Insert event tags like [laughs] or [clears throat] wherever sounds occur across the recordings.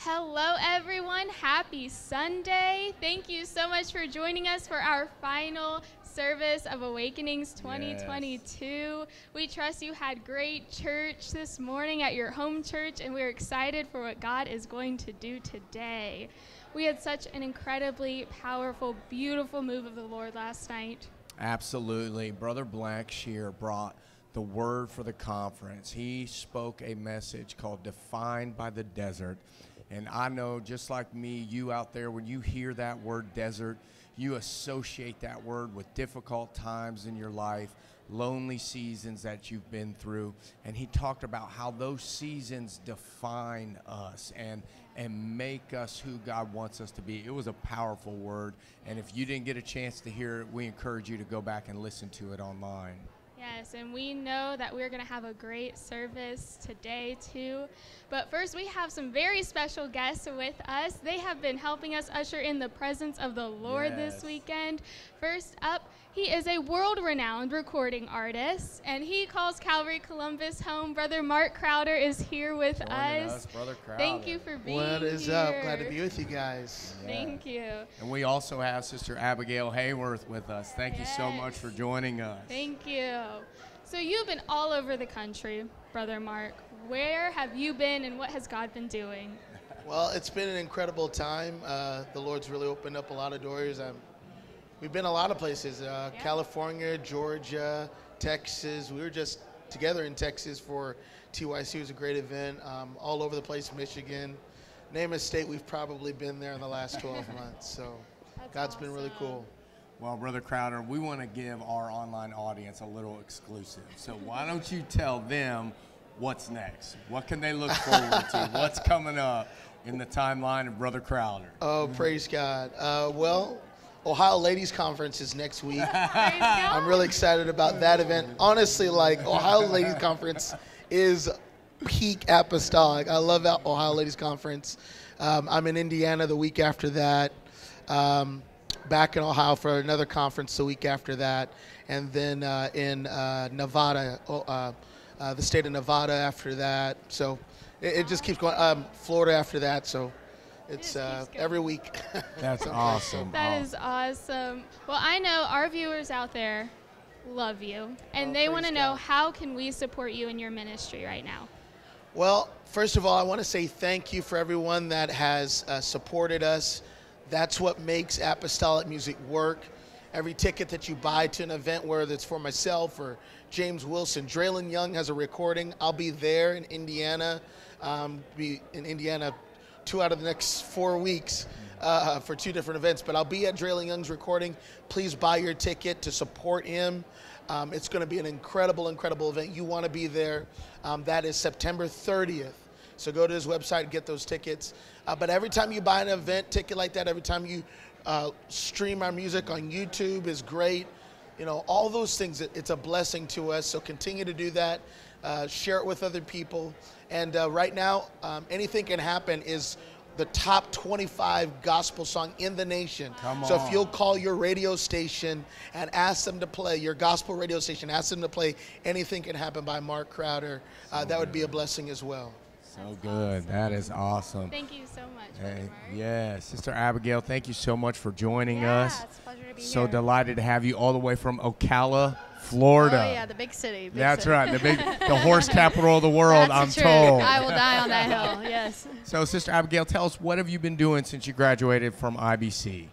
Hello, everyone. Happy Sunday. Thank you so much for joining us for our final service of Awakenings 2022. We trust you had great church this morning at your home church, and we're excited for what God is going to do today. We had such an incredibly powerful, beautiful move of the Lord last night. Absolutely. Brother Blackshear brought the word for the conference. He spoke a message called Defined by the Desert. And I know, just like me, you out there, when you hear that word desert, you associate that word with difficult times in your life, lonely seasons that you've been through. And he talked about how those seasons define us and and make us who God wants us to be. It was a powerful word. And if you didn't get a chance to hear it, we encourage you to go back and listen to it online. Yes, and we know that we're going to have a great service today, too. But first, we have some very special guests with us. They have been helping us usher in the presence of the Lord yes. this weekend. First up, he is a world renowned recording artist, and he calls Calvary Columbus home. Brother Mark Crowder is here with us. us. Brother Crowder. Thank you for being here. What is here. up? Glad to be with you guys. Yeah. Thank you. And we also have Sister Abigail Hayworth with us. Thank yes. you so much for joining us. Thank you. So, you've been all over the country, Brother Mark. Where have you been, and what has God been doing? Well, it's been an incredible time. Uh, the Lord's really opened up a lot of doors. I'm We've been a lot of places uh, yeah. California, Georgia, Texas. We were just together in Texas for TYC. It was a great event. Um, all over the place, Michigan. Name a state, we've probably been there in the last 12 [laughs] months. So That's God's awesome. been really cool. Well, Brother Crowder, we want to give our online audience a little exclusive. So why don't you tell them what's next? What can they look forward to? [laughs] What's coming up in the timeline of Brother Crowder? Oh, praise God. Uh, well, Ohio Ladies Conference is next week. [laughs] I'm really excited about that event. Honestly, like Ohio Ladies Conference is peak apostolic. I love Ohio Ladies Conference. Um, I'm in Indiana the week after that. Um, back in Ohio for another conference the week after that, and then uh, in uh, Nevada, oh, uh, uh, the state of Nevada after that. So it, it just keeps going. Um, Florida after that. So it's uh, every week. [laughs] That's [laughs] awesome. That is awesome. Well, I know our viewers out there love you, and oh, they want to know how can we support you in your ministry right now. Well, first of all, I want to say thank you for everyone that has uh, supported us. That's what makes apostolic music work. Every ticket that you buy to an event, whether it's for myself or James Wilson, Draylen Young has a recording. I'll be there in Indiana. Um, be in Indiana two out of the next four weeks uh, for two different events. But I'll be at Draylen Young's recording. Please buy your ticket to support him. Um, it's going to be an incredible, incredible event. You want to be there. Um, that is September 30th. So go to his website get those tickets. Uh, but every time you buy an event ticket like that, every time you uh, stream our music on YouTube is great. You know, all those things, it's a blessing to us. So continue to do that. Uh, share it with other people. And uh, right now, um, Anything Can Happen is the top 25 gospel song in the nation. So if you'll call your radio station and ask them to play, your gospel radio station, ask them to play Anything Can Happen by Mark Crowder, uh, that would be a blessing as well. So good. Awesome. That is awesome. Thank you so much. Hey, yeah, Sister Abigail, thank you so much for joining yeah, us. It's a pleasure to be so here. delighted to have you all the way from Ocala, Florida. Oh yeah, the big city. Big That's city. right, the big, the [laughs] horse capital of the world. That's I'm told. I will die on that hill. Yes. So, Sister Abigail, tell us what have you been doing since you graduated from IBC?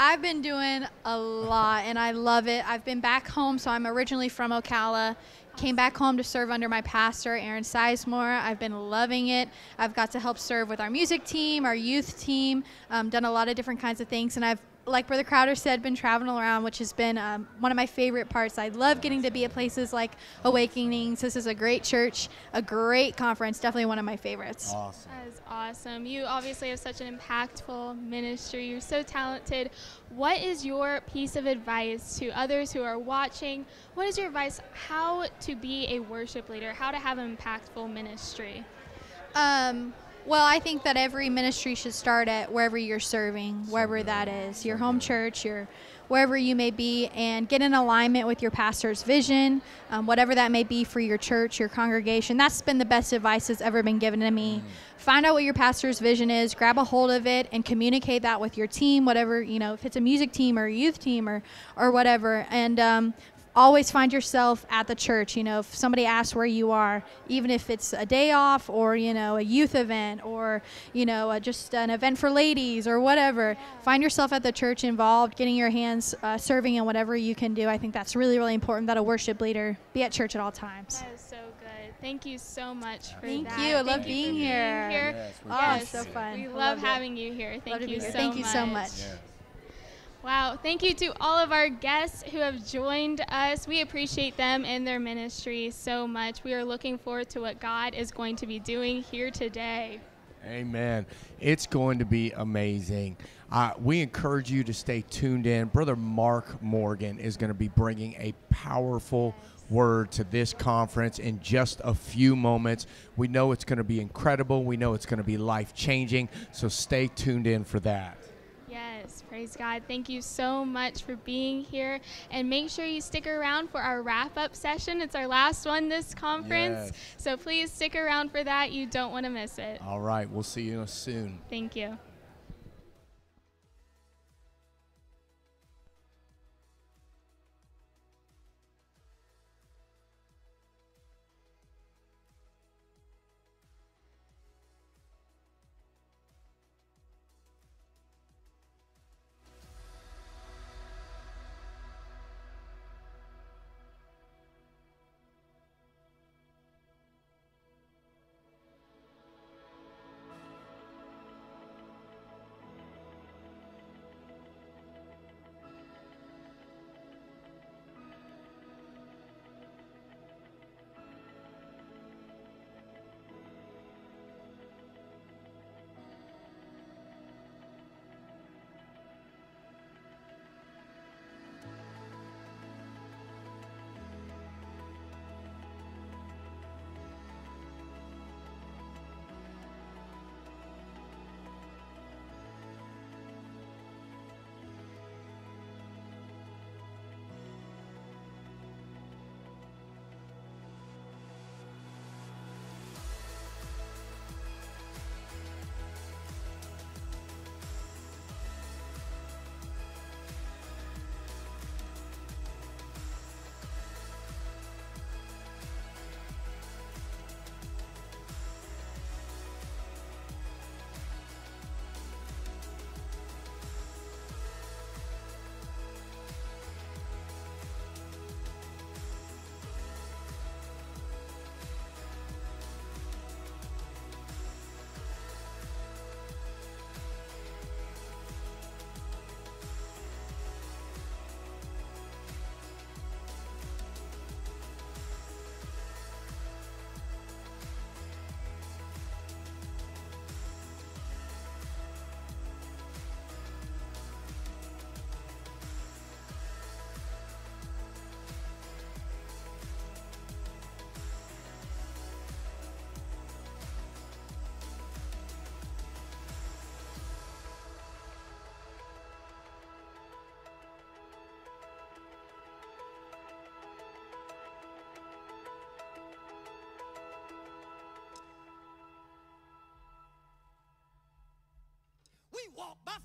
I've been doing a lot, and I love it. I've been back home, so I'm originally from Ocala. Came back home to serve under my pastor, Aaron Sizemore. I've been loving it. I've got to help serve with our music team, our youth team, um, done a lot of different kinds of things, and I've like Brother Crowder said, been traveling around, which has been um, one of my favorite parts. I love getting to be at places like Awakenings. This is a great church, a great conference, definitely one of my favorites. Awesome. That is awesome. You obviously have such an impactful ministry. You're so talented. What is your piece of advice to others who are watching? What is your advice how to be a worship leader, how to have an impactful ministry? Um, well, I think that every ministry should start at wherever you're serving, wherever that is, your home church, your wherever you may be, and get in alignment with your pastor's vision, um, whatever that may be for your church, your congregation. That's been the best advice that's ever been given to me. Find out what your pastor's vision is, grab a hold of it, and communicate that with your team, whatever, you know, if it's a music team or a youth team or, or whatever. And um, always find yourself at the church. You know, if somebody asks where you are, even if it's a day off or, you know, a youth event or, you know, uh, just an event for ladies or whatever, find yourself at the church involved, getting your hands uh, serving in whatever you can do. I think that's really, really important that a worship leader be at church at all times. That is so good. Thank you so much for Thank that. you. I love you being for here. Yes, Oh, Yes, it's so fun. We I love loved it. having you here. Thank to be you here. so Thank much. you so much. Yeah. Wow. Thank you to all of our guests who have joined us. We appreciate them and their ministry so much. We are looking forward to what God is going to be doing here today. Amen. It's going to be amazing. Uh, we encourage you to stay tuned in. Brother Mark Morgan is going to be bringing a powerful word to this conference in just a few moments. We know it's going to be incredible. We know it's going to be life changing. So stay tuned in for that. Praise God. Thank you so much for being here. And make sure you stick around for our wrap up session. It's our last one this conference. Yes. So please stick around for that. You don't want to miss it. All right. We'll see you soon. Thank you.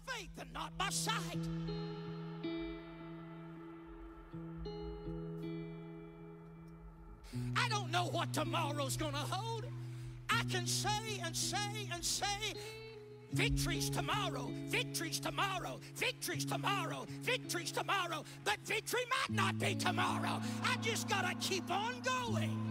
Faith and not by sight. I don't know what tomorrow's gonna hold. I can say and say and say, victory's tomorrow, victory's tomorrow, victory's tomorrow, victory's tomorrow, but victory might not be tomorrow. I just gotta keep on going.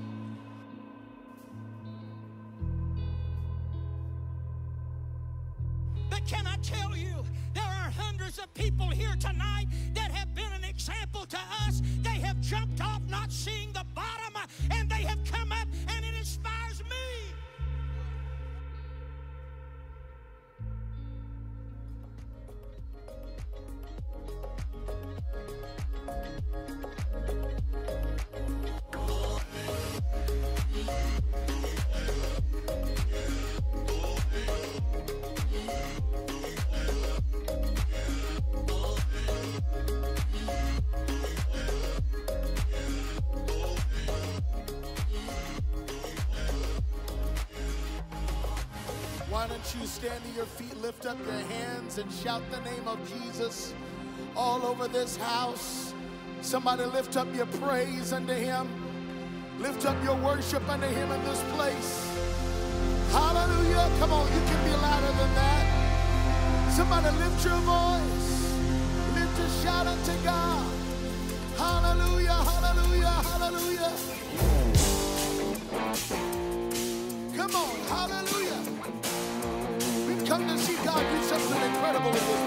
Somebody lift up your praise unto him. Lift up your worship unto him in this place. Hallelujah. Come on, you can be louder than that. Somebody lift your voice. Lift a shout unto God. Hallelujah, hallelujah, hallelujah. Come on, hallelujah. We've come to see God do something incredible in this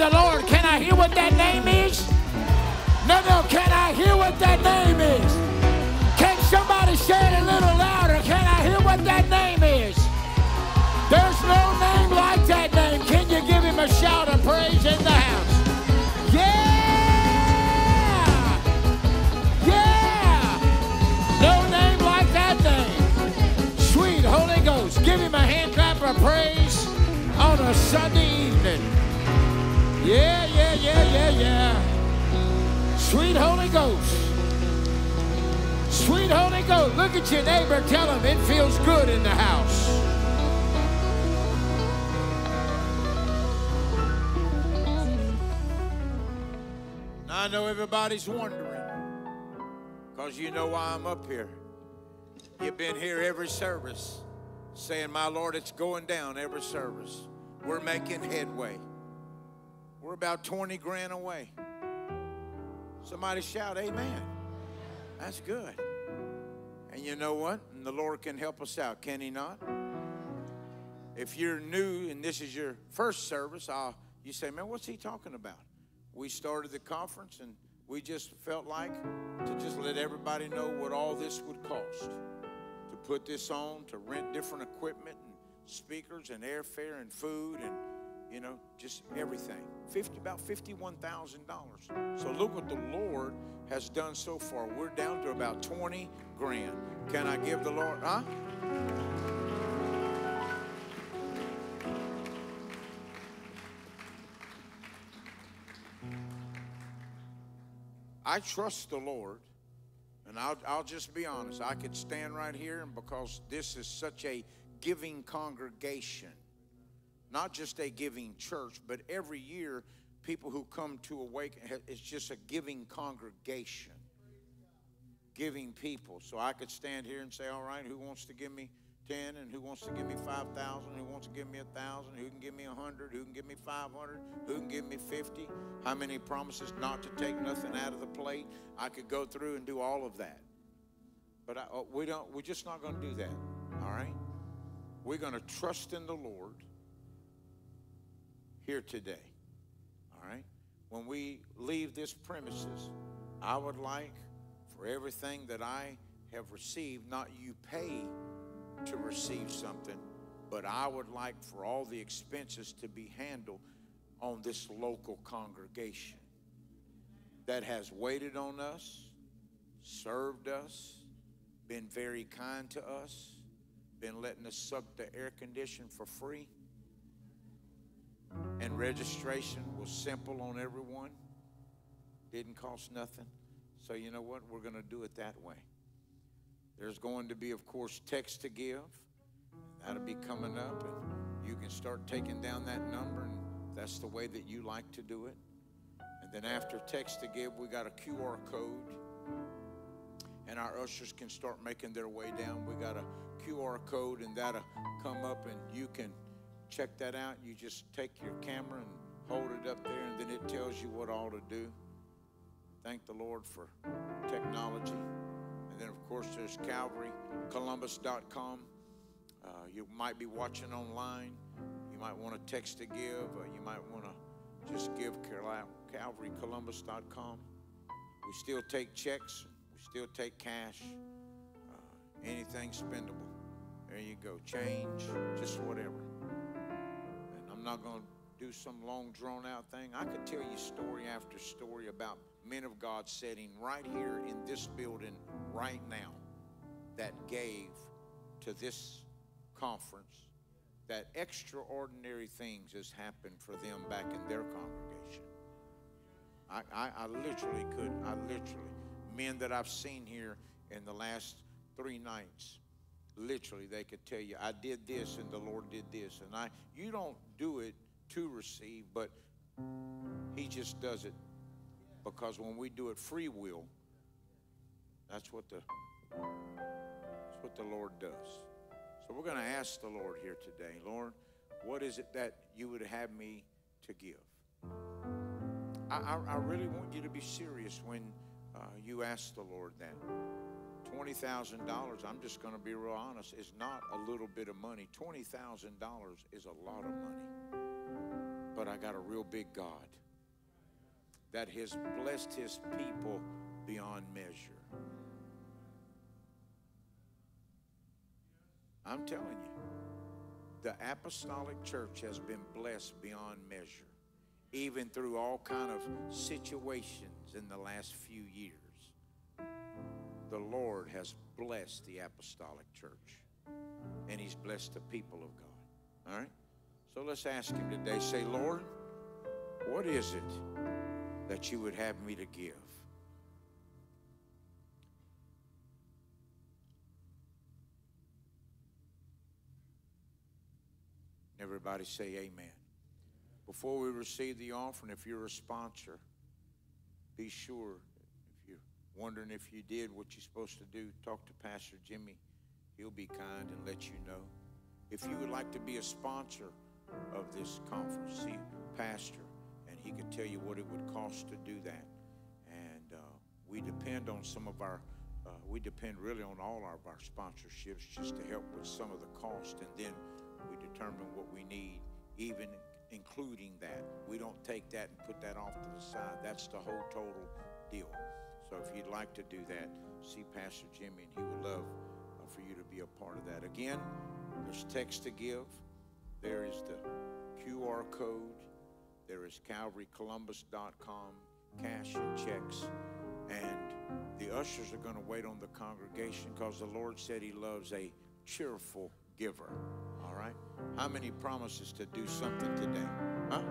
the Lord. Yeah, yeah, yeah. Sweet Holy Ghost. Sweet Holy Ghost. Look at your neighbor. Tell him it feels good in the house. Now, I know everybody's wondering because you know why I'm up here. You've been here every service saying, My Lord, it's going down every service. We're making headway. About 20 grand away. Somebody shout, Amen. That's good. And you know what? The Lord can help us out, can He not? If you're new and this is your first service, I'll, you say, Man, what's He talking about? We started the conference and we just felt like to just let everybody know what all this would cost to put this on, to rent different equipment and speakers and airfare and food and you know just everything. Fifty about fifty-one thousand dollars. So look what the Lord has done so far. We're down to about twenty grand. Can I give the Lord? Huh? I trust the Lord, and I'll, I'll just be honest. I could stand right here, and because this is such a giving congregation, not just a giving church, but every year people who come to Awaken, it's just a giving congregation, giving people. So I could stand here and say, all right, who wants to give me 10 and who wants to give me 5,000, who wants to give me 1,000, who can give me 100, who can give me 500, who can give me 50, how many promises not to take nothing out of the plate. I could go through and do all of that. But I, oh, we don't, we're just not going to do that, all right? We're going to trust in the Lord here today, all right? When we leave this premises, I would like for everything that I have received, not you pay to receive something, but I would like for all the expenses to be handled on this local congregation that has waited on us, served us, been very kind to us, been letting us suck the air condition for free. And registration was simple on everyone, didn't cost nothing. So, you know what? We're going to do it that way. There's going to be, of course, text to give. That'll be coming up, and you can start taking down that number, and that's the way that you like to do it. And then after text to give, we got a QR code, and our ushers can start making their way down. We got a QR code, and that'll come up, and you can check that out. You just take your camera and hold it up there, and then it tells you what all to do. Thank the Lord for technology. And then, of course, there's CalvaryColumbus.com. Uh, you might be watching online. You might want to text to give. You might want to just give Cal- CalvaryColumbus.com. We still take checks. We still take cash. Uh, anything spendable. There you go. Change, just whatever. I'm not going to do some long drawn out thing. I could tell you story after story about men of God sitting right here in this building right now that gave to this conference that extraordinary things has happened for them back in their congregation. I, I, I literally could, I literally, men that I've seen here in the last three nights, literally they could tell you, I did this and the Lord did this. And I you don't do it to receive, but he just does it because when we do it free will, that's what the that's what the Lord does. So we're going to ask the Lord here today, Lord, what is it that you would have me to give? I, I, I really want you to be serious when uh, you ask the Lord that. Twenty thousand dollars. I'm just going to be real honest. Is not a little bit of money. Twenty thousand dollars is a lot of money. but I got a real big God that has blessed his people beyond measure. I'm telling you, the apostolic church has been blessed beyond measure, even through all kind of situations in the last few years. The Lord has blessed the apostolic church, and He's blessed the people of God. All right? So let's ask Him today say, Lord, what is it that you would have me to give? Everybody say amen. Before we receive the offering, if you're a sponsor, be sure, wondering if you did what you're supposed to do, talk to Pastor Jimmy. He'll be kind and let you know. If you would like to be a sponsor of this conference, see Pastor, and he can tell you what it would cost to do that. And uh, we depend on some of our, uh, we depend really on all of our sponsorships just to help with some of the cost, and then we determine what we need, even including that. We don't take that and put that off to the side. That's the whole total deal. So if you'd like to do that, see Pastor Jimmy, and he would love uh, for you to be a part of that. Again, there's text to give. There is the QR code. There is CalvaryColumbus.com, cash and checks. And the ushers are going to wait on the congregation because the Lord said He loves a cheerful giver. All right? How many promises to do something today? Huh?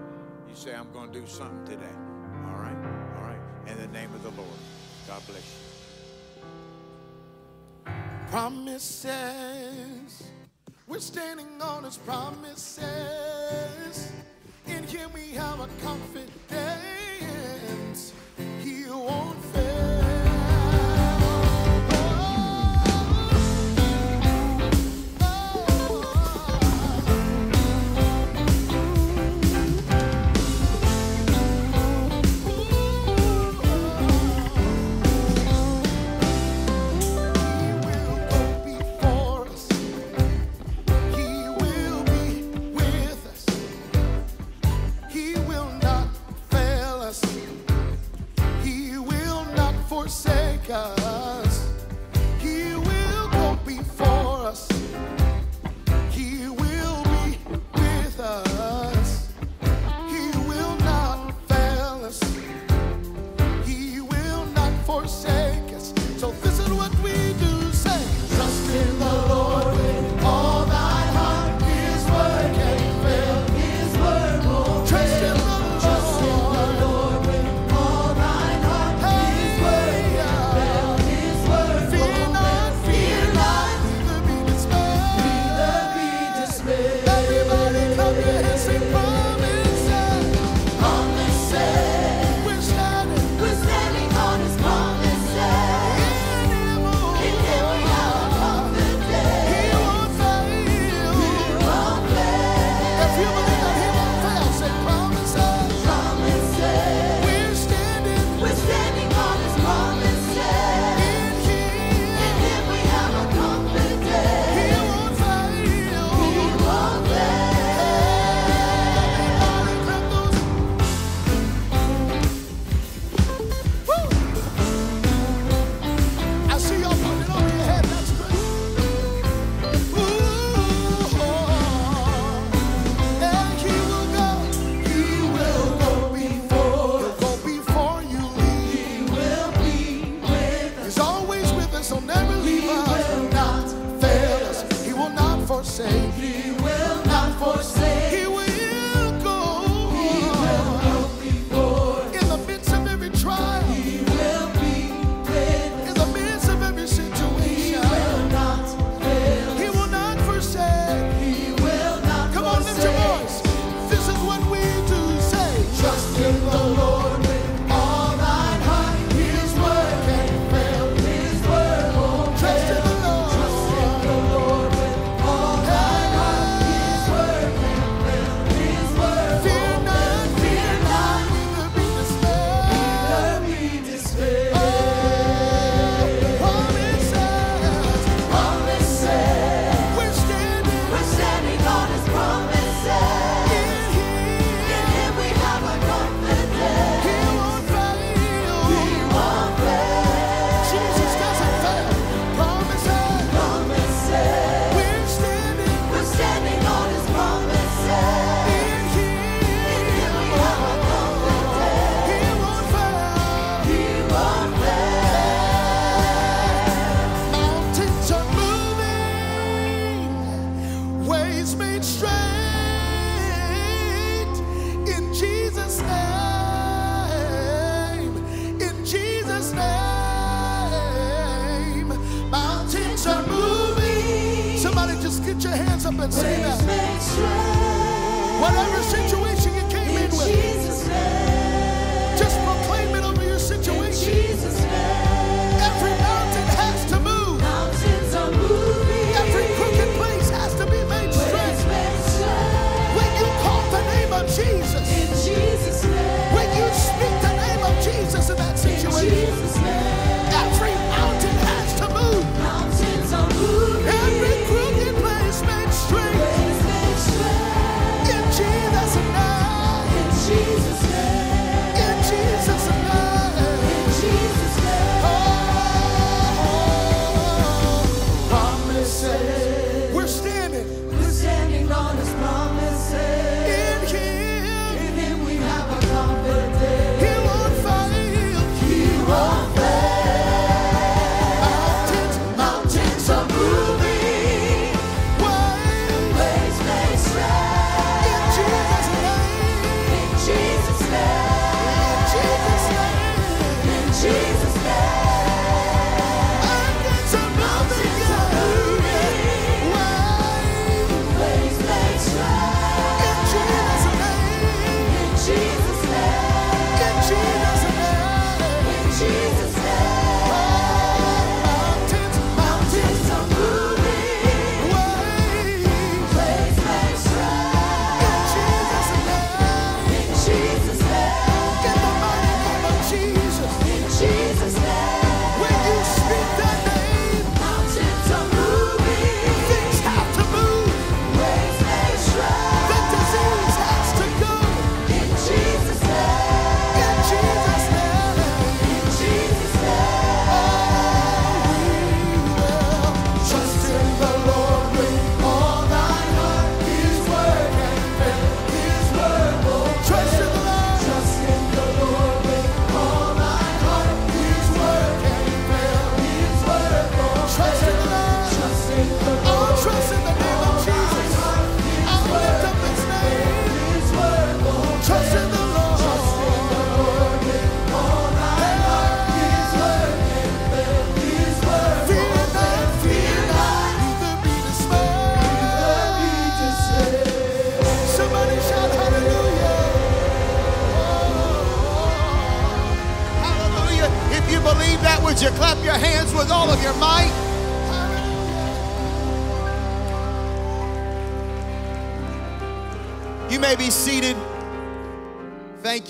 You say, I'm going to do something today. All right? All right. In the name of the Lord. God bless you. promises. We're standing on his promises. In him we have a confidence. He won't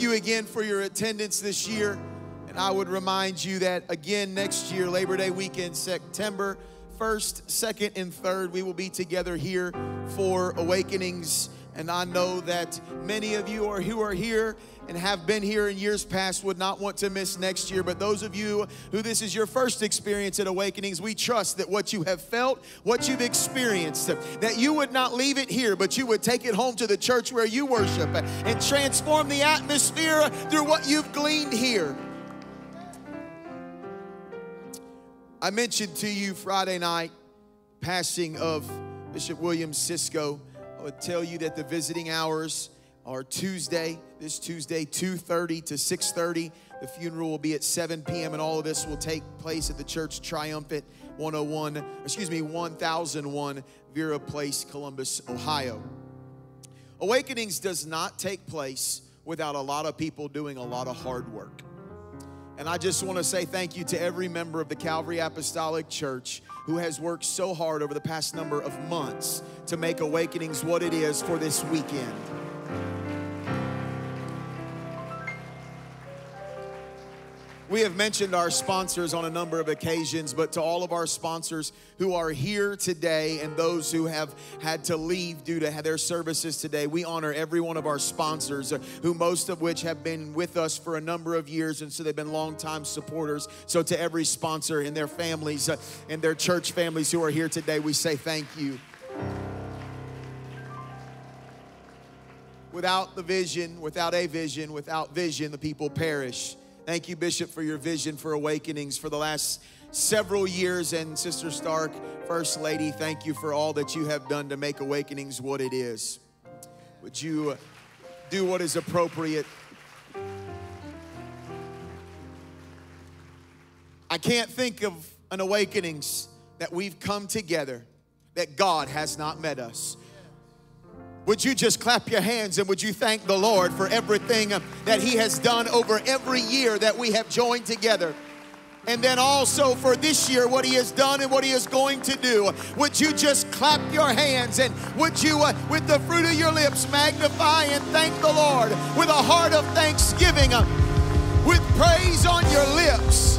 you again for your attendance this year. And I would remind you that again next year, Labor Day weekend, September 1st, 2nd, and 3rd, we will be together here for Awakenings. And I know that many of you are who are here and have been here in years past would not want to miss next year. But those of you who this is your first experience at Awakenings, we trust that what you have felt, what you've experienced, that you would not leave it here, but you would take it home to the church where you worship and transform the atmosphere through what you've gleaned here. I mentioned to you Friday night passing of Bishop William Cisco. I would tell you that the visiting hours are Tuesday, this Tuesday, 2:30 to 6:30. The funeral will be at 7 p.m. and all of this will take place at the church Triumphant 101, excuse me, 1001 Vera Place, Columbus, Ohio. Awakenings does not take place without a lot of people doing a lot of hard work. And I just want to say thank you to every member of the Calvary Apostolic Church who has worked so hard over the past number of months to make Awakenings what it is for this weekend. We have mentioned our sponsors on a number of occasions, but to all of our sponsors who are here today and those who have had to leave due to their services today, we honor every one of our sponsors, uh, who most of which have been with us for a number of years, and so they've been longtime supporters. So to every sponsor and their families uh, and their church families who are here today, we say thank you. Without the vision, without a vision, without vision, the people perish. Thank you, Bishop, for your vision for awakenings for the last several years. And Sister Stark, First Lady, thank you for all that you have done to make awakenings what it is. Would you do what is appropriate? I can't think of an awakenings that we've come together that God has not met us. Would you just clap your hands and would you thank the Lord for everything that He has done over every year that we have joined together? And then also for this year, what He has done and what He is going to do. Would you just clap your hands and would you, uh, with the fruit of your lips, magnify and thank the Lord with a heart of thanksgiving, uh, with praise on your lips?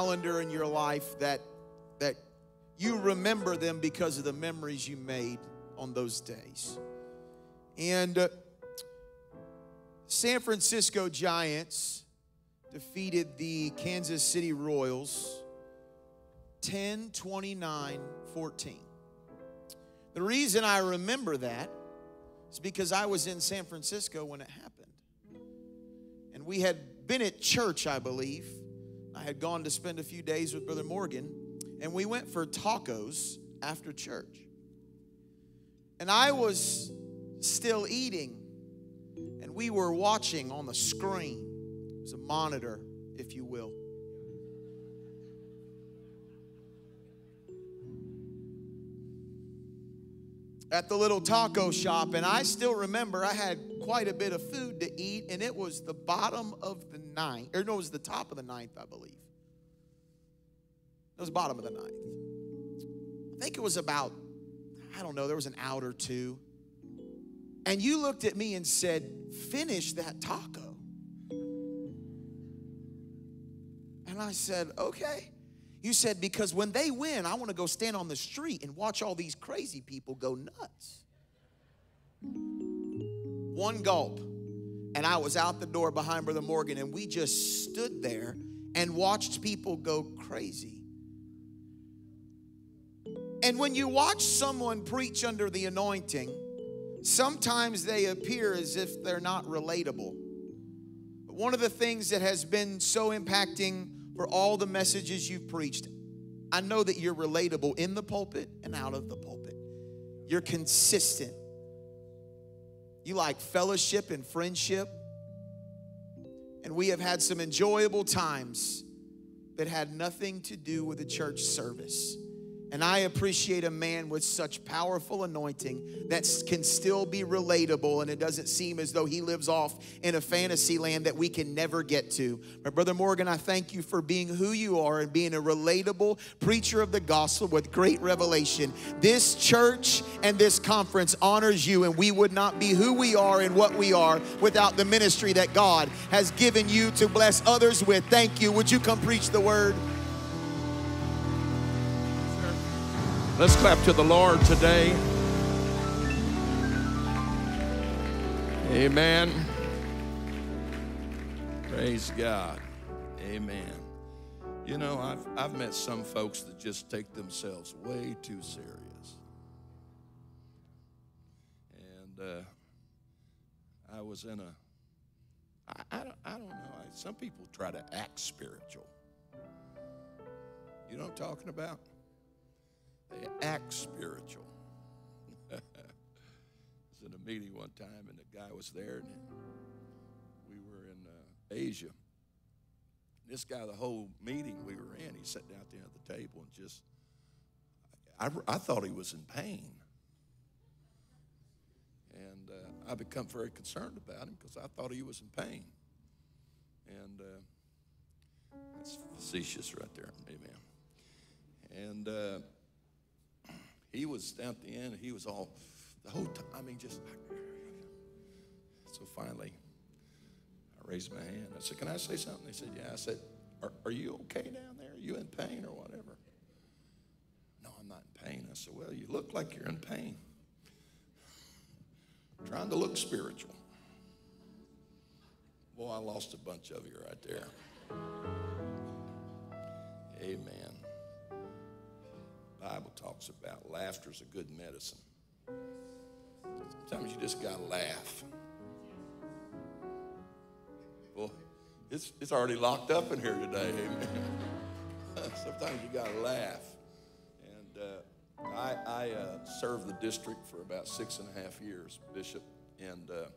Calendar in your life that that you remember them because of the memories you made on those days. And uh, San Francisco Giants defeated the Kansas City Royals 10 29 14. The reason I remember that is because I was in San Francisco when it happened. And we had been at church, I believe. I had gone to spend a few days with Brother Morgan, and we went for tacos after church. And I was still eating, and we were watching on the screen. It was a monitor, if you. At the little taco shop, and I still remember I had quite a bit of food to eat, and it was the bottom of the ninth, or no, it was the top of the ninth, I believe. It was bottom of the ninth. I think it was about, I don't know, there was an out or two. And you looked at me and said, Finish that taco. And I said, Okay. You said, Because when they win, I want to go stand on the street and watch all these crazy people go nuts. One gulp, and I was out the door behind Brother Morgan, and we just stood there and watched people go crazy. And when you watch someone preach under the anointing, sometimes they appear as if they're not relatable. But one of the things that has been so impacting for all the messages you've preached, I know that you're relatable in the pulpit and out of the pulpit. You're consistent. You like fellowship and friendship. And we have had some enjoyable times that had nothing to do with the church service. And I appreciate a man with such powerful anointing that can still be relatable and it doesn't seem as though he lives off in a fantasy land that we can never get to. My brother Morgan, I thank you for being who you are and being a relatable preacher of the gospel with great revelation. This church and this conference honors you, and we would not be who we are and what we are without the ministry that God has given you to bless others with. Thank you. Would you come preach the word? Let's clap to the Lord today. Amen. Praise God. Amen. You know, I've, I've met some folks that just take themselves way too serious. And uh, I was in a, I, I, don't, I don't know, I, some people try to act spiritual. You know what I'm talking about? They act spiritual. [laughs] I was in a meeting one time, and the guy was there, and we were in uh, Asia. This guy, the whole meeting we were in, he sat down at the end of the table and just, I, I thought he was in pain. And uh, I become very concerned about him because I thought he was in pain. And uh, that's facetious right there. Amen. And uh, he was down at the end, he was all, the whole time, I mean, just, so finally, I raised my hand. I said, Can I say something? They said, Yeah. I said, Are, are you okay down there? Are you in pain or whatever? No, I'm not in pain. I said, Well, you look like you're in pain. Trying to look spiritual. Boy, I lost a bunch of you right there. Amen. Bible talks about Laughter is a good medicine. Sometimes you just gotta laugh. Well, it's, it's already locked up in here today, amen. [laughs] Sometimes you gotta laugh. And uh, I, I uh, served the district for about six and a half years, Bishop, and uh,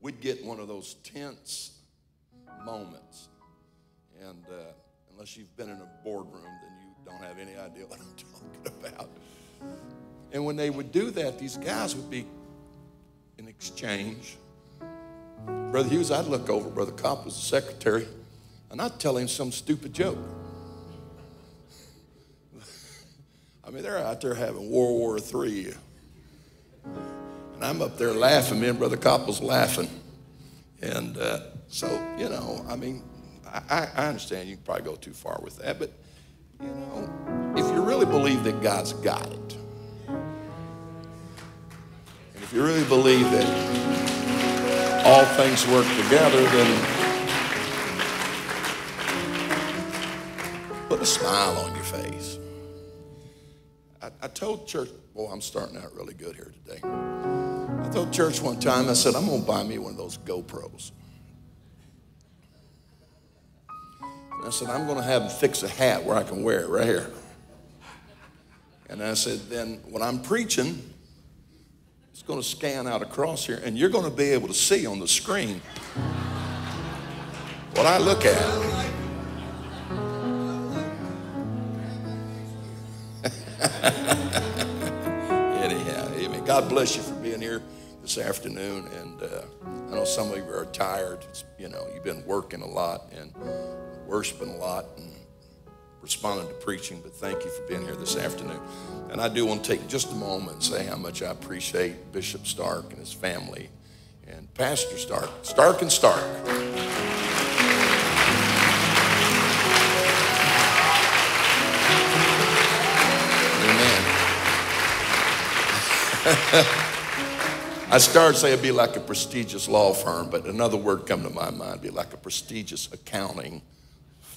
we'd get one of those tense moments. And uh, unless you've been in a boardroom, then you don't have any idea what I'm talking about. And when they would do that, these guys would be in exchange. Brother Hughes, I'd look over, Brother Kopp was the secretary, and I'd tell him some stupid joke. [laughs] I mean, they're out there having World War III. And I'm up there laughing. Me and Brother Kopp was laughing. And uh, so, you know, I mean, I, I- understand you can probably go too far with that, but, you know, if you really believe that God's got it, and if you really believe that all things work together, then put a smile on your face. I, I told church, boy, I'm starting out really good here today. I told church one time, I said, I'm going to buy me one of those GoPros. And I said, I'm going to have them fix a hat where I can wear it right here. And I said, then when I'm preaching, it's going to scan out across here, and you're going to be able to see on the screen what I look at. [laughs] Anyhow, amen. God bless you for being here this afternoon. And uh, I know some of you are tired. It's, you know, you've been working a lot and worshiping a lot and responding to preaching. But thank you for being here this afternoon. And I do want to take just a moment and say how much I appreciate Bishop Stark and his family and Pastor Stark, Stark and Stark. Amen. [laughs] I started saying it'd be like a prestigious law firm, but another word come to my mind, be like a prestigious accounting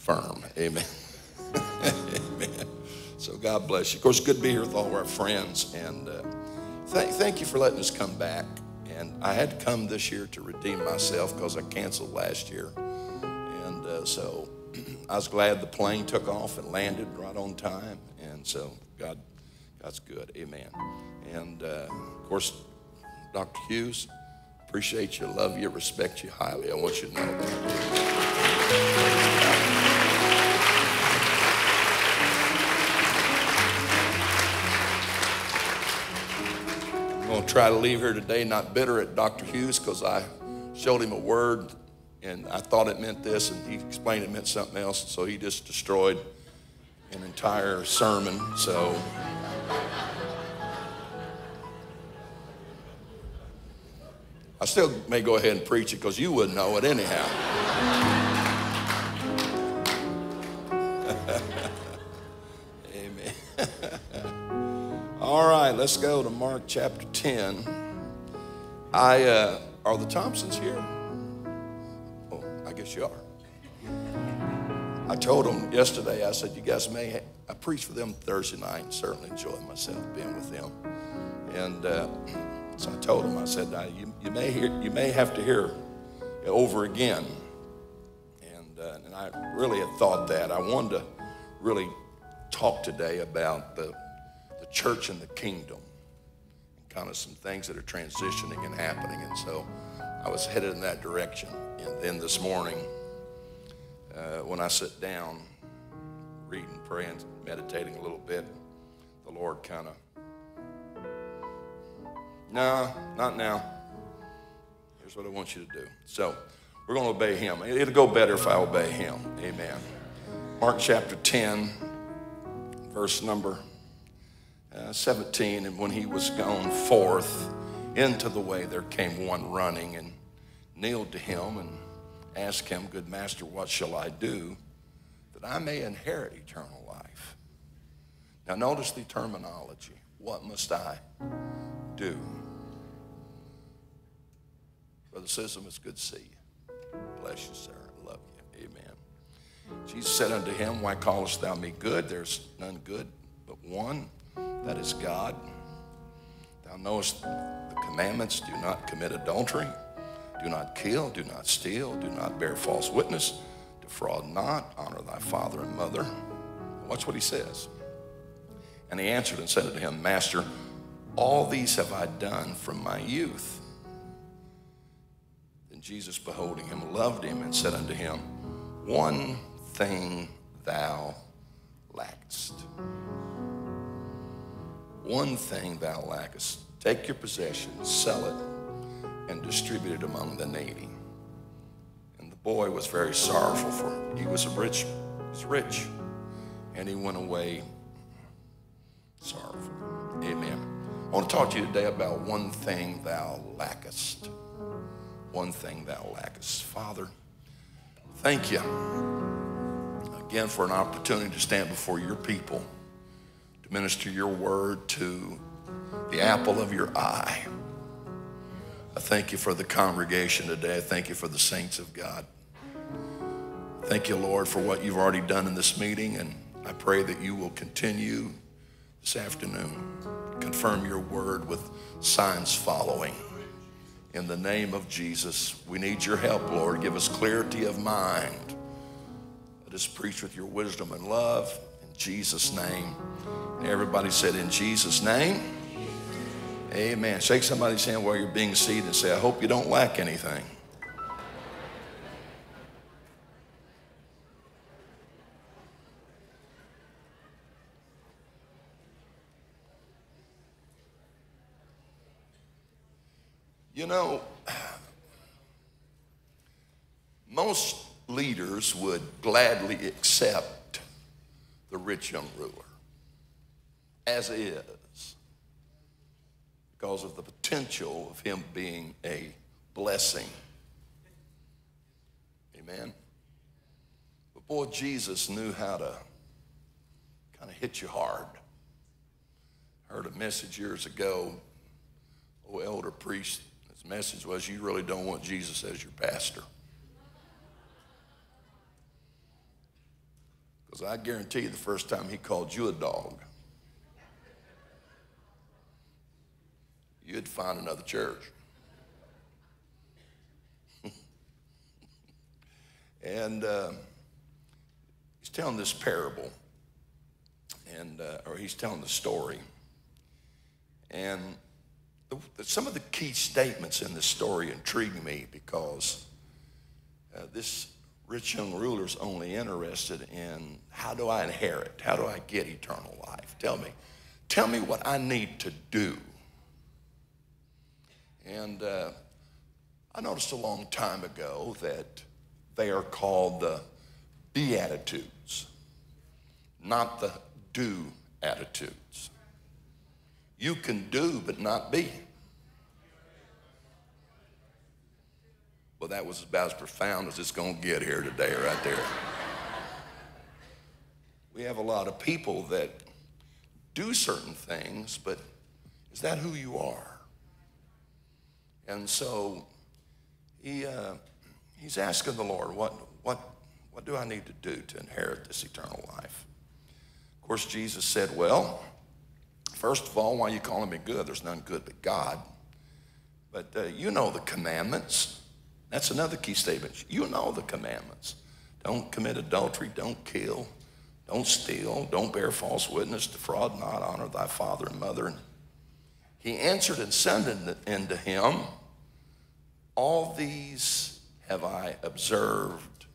firm. Amen. [laughs] Amen. So God bless you. Of course, good to be here with all our friends, and uh, thank, thank you for letting us come back. And I had to come this year to redeem myself because I canceled last year, and uh, so [clears throat] I was glad the plane took off and landed right on time. And so God, God's good. Amen. And uh, of course, Dr. Hughes, appreciate you, love you, respect you highly. I want you to know going to try to leave here today not bitter at Dr. Hughes because I showed him a word and I thought it meant this and he explained it meant something else. So he just destroyed an entire sermon. So. I still may go ahead and preach it because you wouldn't know it anyhow. [laughs] All right, let's go to Mark chapter 10. I uh, are the Thompsons here? Oh, I guess you are. I told them yesterday. I said, "You guys may." Ha-. I preached for them Thursday night. Certainly enjoyed myself being with them, and uh, so I told them. I said, "Now, you, you may hear, you may have to hear over again." And uh, and I really had thought that I wanted to really talk today about the church and the kingdom, and kind of some things that are transitioning and happening. And so I was headed in that direction. And then this morning, uh, when I sit down, reading, praying, meditating a little bit, the Lord kind of, no, not now. Here's what I want you to do. So we're going to obey Him. It'll go better if I obey Him. Amen. Mark chapter 10, verse number uh, 17, and when he was gone forth into the way, there came one running and kneeled to him and asked him, Good master, what shall I do that I may inherit eternal life? Now, notice the terminology. What must I do? Brother Sissom, it's good to see you. Bless you, sir. I love you. Amen. Jesus said unto him, Why callest thou me good? There's none good but one that is God. Thou knowest the commandments do not commit adultery, do not kill, do not steal, do not bear false witness, defraud not, honor thy father and mother. Watch what he says. And he answered and said unto him, Master, all these have I done from my youth. Then Jesus, beholding him, loved him and said unto him, One thing thou lackest one thing thou lackest. Take your possession, sell it, and distribute it among the needy. And the boy was very sorrowful, for he was a rich, he was rich, and he went away sorrowful. Amen. I want to talk to you today about one thing thou lackest. One thing thou lackest. Father, thank you again for an opportunity to stand before your people minister your word to the apple of your eye. I thank you for the congregation today. I thank you for the saints of God. Thank you, Lord, for what you've already done in this meeting, and I pray that you will continue this afternoon. Confirm your word with signs following. In the name of Jesus, we need your help, Lord. Give us clarity of mind. Let us preach with your wisdom and love. Jesus' name. Everybody said, In Jesus' name. Amen. Shake somebody's hand while you're being seated and say, I hope you don't lack anything. You know, most leaders would gladly accept the rich young ruler as is because of the potential of him being a blessing. Amen. But boy, Jesus knew how to kind of hit you hard. I heard a message years ago. Oh, elder priest, his message was, You really don't want Jesus as your pastor. Because I guarantee you, the first time he called you a dog, you'd find another church. [laughs] and uh, he's telling this parable, and uh, or he's telling the story, and the, some of the key statements in this story intrigue me because uh, this rich young ruler's only interested in how do I inherit? How do I get eternal life? Tell me. Tell me what I need to do. And uh, I noticed a long time ago that they are called the Beatitudes, not the do attitudes. You can do, but not be. Well, that was about as profound as it's going to get here today, right there. we have a lot of people that do certain things, but is that who you are? And so he, uh, he's asking the Lord, what, what, what do I need to do to inherit this eternal life? Of course, Jesus said, Well, first of all, why are you calling me good? There's none good but God. But uh, you know the commandments. That's another key statement. You know the commandments. Don't commit adultery, don't kill, don't steal, don't bear false witness, defraud not, honor thy father and mother. He answered and said unto him, All these have I observed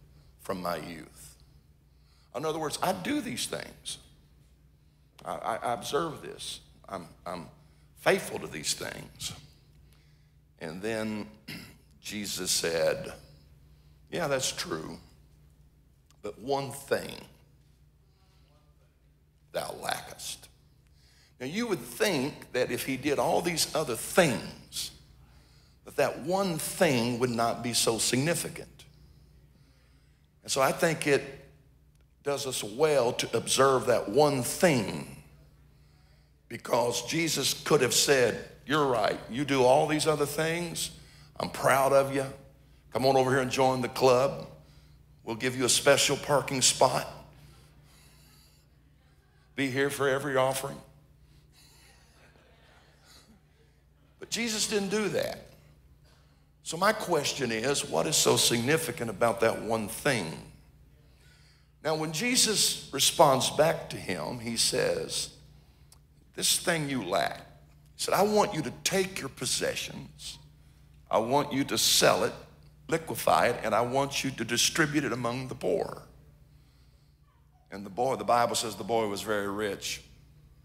from my youth. In other words, I do these things. I, I, observe this. I'm, I'm faithful to these things. And then Jesus said, Yeah, that's true, but one thing thou lackest. Now, you would think that if he did all these other things, that that one thing would not be so significant. And so I think it does us well to observe that one thing because Jesus could have said, You're right, you do all these other things, I'm proud of you. Come on over here and join the club. We'll give you a special parking spot. Be here for every offering. But Jesus didn't do that. So, my question is what is so significant about that one thing? Now, when Jesus responds back to him, he says, This thing you lack. He said, I want you to take your possessions I want you to sell it, liquefy it, and I want you to distribute it among the poor. And the boy, the Bible says the boy was very rich.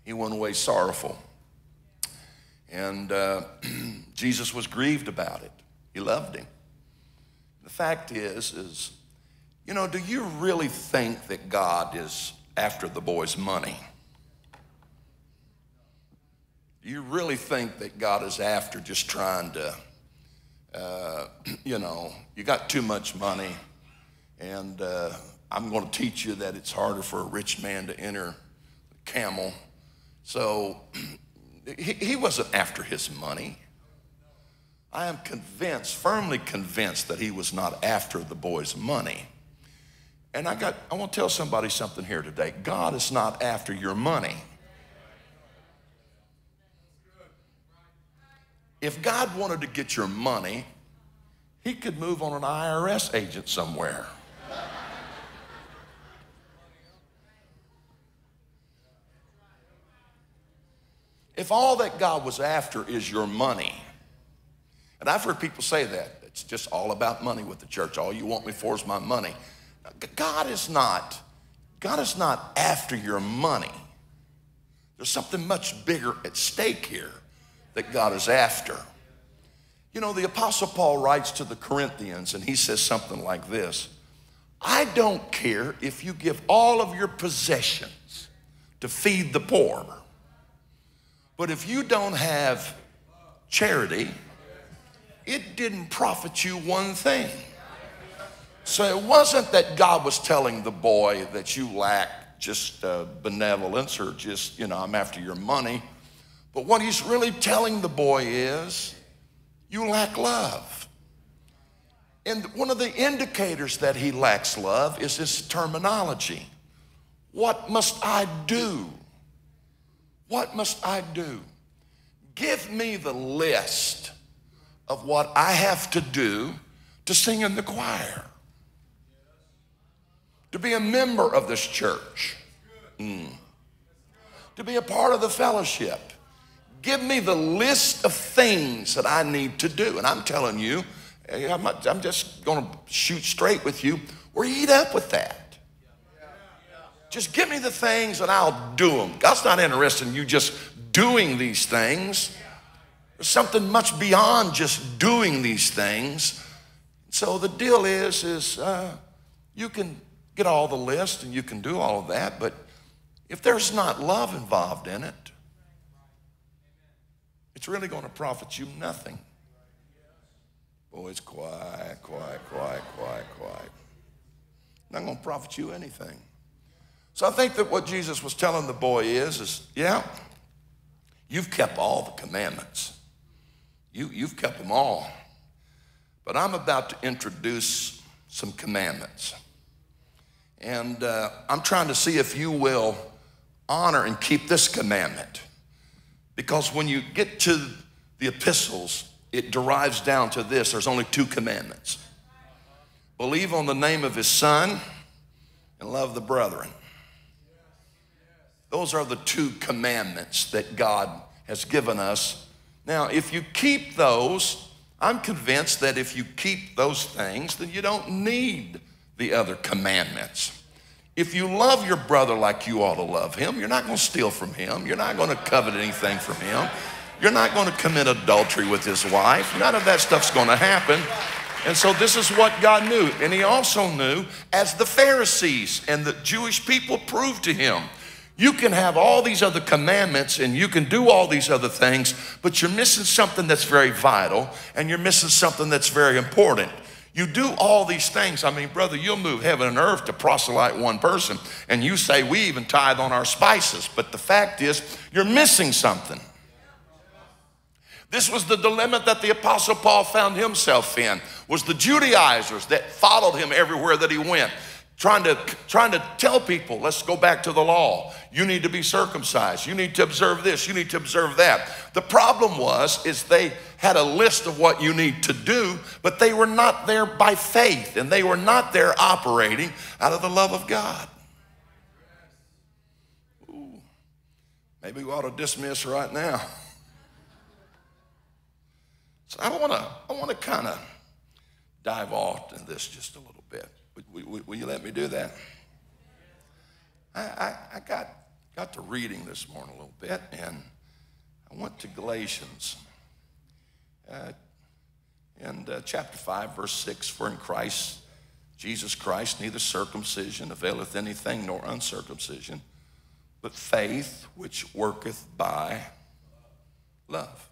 He went away sorrowful. And uh, [clears throat] Jesus was grieved about it. He loved him. The fact is, is, you know, do you really think that God is after the boy's money? Do you really think that God is after just trying to uh, [clears throat] you know, you got too much money, and uh, I'm going to teach you that it's harder for a rich man to enter the camel. So [clears throat] he, he wasn't after his money. I am convinced, firmly convinced, that he was not after the boy's money. And I got, I want to tell somebody something here today. God is not after your money. If God wanted to get your money, he could move on an IRS agent somewhere. if all that God was after is your money, and I've heard people say that, it's just all about money with the church. All you want me for is my money. God is not, God is not after your money. There's something much bigger at stake here that God is after. You know, the Apostle Paul writes to the Corinthians and he says something like this I don't care if you give all of your possessions to feed the poor, but if you don't have charity, it didn't profit you one thing. So it wasn't that God was telling the boy that you lack just uh, benevolence or just, you know, I'm after your money. But what he's really telling the boy is, you lack love. And one of the indicators that he lacks love is his terminology. What must I do? What must I do? Give me the list of what I have to do to sing in the choir, to be a member of this church, mm. to be a part of the fellowship Give me the list of things that I need to do. And I'm telling you, I'm, not, I'm just going to shoot straight with you. or eat up with that. Just give me the things and I'll do them. God's not interested in you just doing these things. There's something much beyond just doing these things. So the deal is, is uh, you can get all the list and you can do all of that, but if there's not love involved in it, it's really going to profit you nothing. Boy, it's quiet, quiet, quiet, quiet, quiet. Not going to profit you anything. So I think that what Jesus was telling the boy is, is yeah, you've kept all the commandments. You, you've kept them all. But I'm about to introduce some commandments. And uh, I'm trying to see if you will honor and keep this commandment. Because when you get to the epistles, it derives down to this there's only two commandments believe on the name of his son and love the brethren. Those are the two commandments that God has given us. Now, if you keep those, I'm convinced that if you keep those things, then you don't need the other commandments. If you love your brother like you ought to love him, you're not going to steal from him. You're not going to covet anything from him. You're not going to commit adultery with his wife. None of that stuff's going to happen. And so this is what God knew. And he also knew, as the Pharisees and the Jewish people proved to him, you can have all these other commandments and you can do all these other things, but you're missing something that's very vital and you're missing something that's very important. You do all these things. I mean, brother, you'll move heaven and earth to proselyte one person, and you say we even tithe on our spices. But the fact is, you're missing something. This was the dilemma that the apostle Paul found himself in was the Judaizers that followed him everywhere that he went trying to trying to tell people let's go back to the law. You need to be circumcised. You need to observe this. You need to observe that. The problem was is they had a list of what you need to do but they were not there by faith and they were not there operating out of the love of god. Ooh, maybe we ought to dismiss right now. So i want to i want to kind of dive off in this just a little Will, will, you let me do that? I, I, I, got, got to reading this morning a little bit, and I went to Galatians. Uh, and uh, chapter 5, verse 6 For in Christ, Jesus Christ, neither circumcision availeth anything nor uncircumcision, but faith which worketh by love.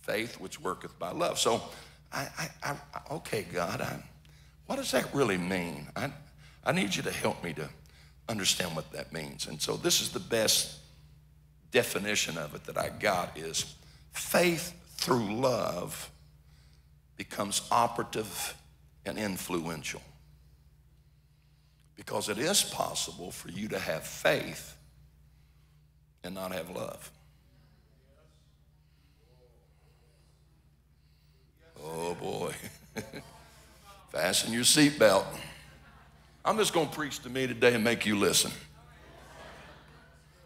Faith which worketh by love. So, I, I, I okay, God, I'm what does that really mean? I, I need you to help me to understand what that means. And so this is the best definition of it that I got is faith through love becomes operative and influential. Because it is possible for you to have faith and not have love. Oh boy. [laughs] Fasten your seatbelt. I'm just going to preach to me today and make you listen.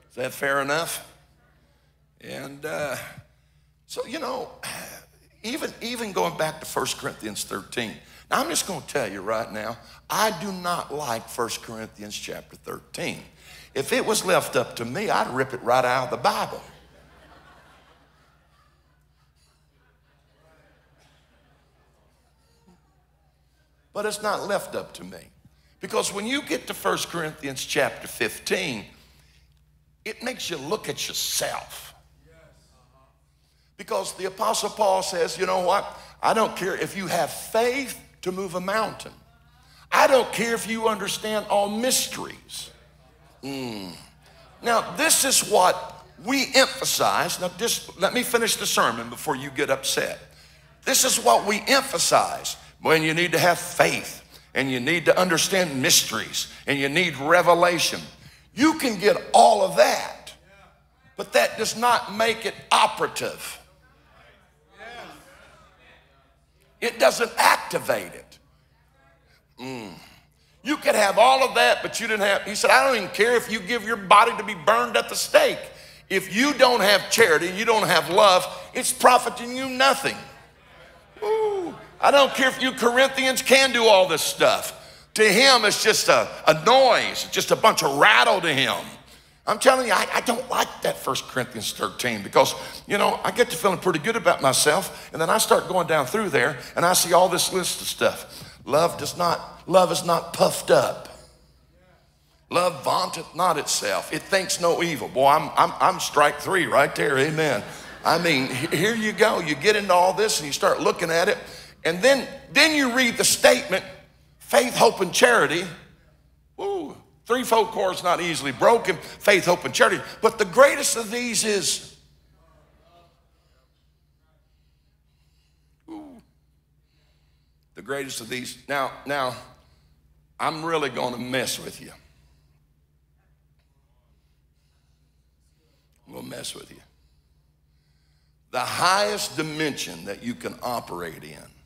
Is that fair enough? And uh, so, you know, even, even going back to 1 Corinthians 13, now I'm just going to tell you right now, I do not like 1 Corinthians chapter 13. If it was left up to me, I'd rip it right out of the Bible. But it's not left up to me. Because when you get to 1 Corinthians chapter 15, it makes you look at yourself. Because the Apostle Paul says, you know what? I don't care if you have faith to move a mountain. I don't care if you understand all mysteries. Mm. Now, this is what we emphasize. Now, just let me finish the sermon before you get upset. This is what we emphasize when you need to have faith and you need to understand mysteries and you need revelation. You can get all of that, but that does not make it operative. It doesn't activate it. Mm. You could have all of that, but you didn't have. He said, I don't even care if you give your body to be burned at the stake. If you don't have charity, you don't have love, it's profiting you nothing. Ooh. I don't care if you Corinthians can do all this stuff. To him, it's just a, a noise, just a bunch of rattle to him. I'm telling you, I, I don't like that First Corinthians 13 because, you know, I get to feeling pretty good about myself, and then I start going down through there and I see all this list of stuff. Love does not, love is not puffed up. Love vaunteth not itself. It thinks no evil. Boy, I'm, I'm, I'm strike three right there. Amen. I mean, here you go. You get into all this and you start looking at it. And then, then you read the statement faith, hope, and charity. Ooh, threefold cord is not easily broken faith, hope, and charity. But the greatest of these is ooh, the greatest of these. Now, now, I'm really going to mess with you. I'm going to mess with you. The highest dimension that you can operate in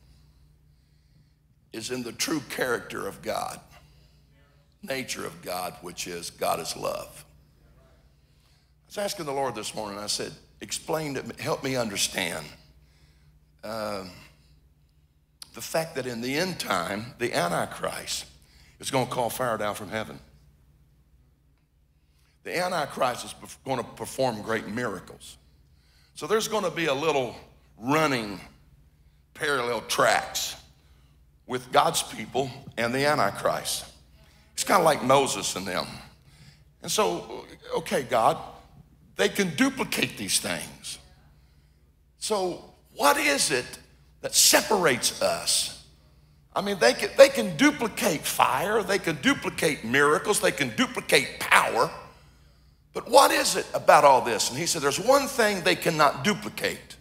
is in the true character of God, nature of God, which is God is love. I was asking the Lord this morning, I said, explain to me, help me understand um, the fact that in the end time, the Antichrist is going to call fire down from heaven. The Antichrist is going to perform great miracles. So there's going to be a little running parallel tracks with God's people and the Antichrist. It's kind of like Moses and them. And so, okay, God, they can duplicate these things. So, what is it that separates us? I mean, they can, they can duplicate fire, they can duplicate miracles, they can duplicate power. But what is it about all this? And he said, There's one thing they cannot duplicate.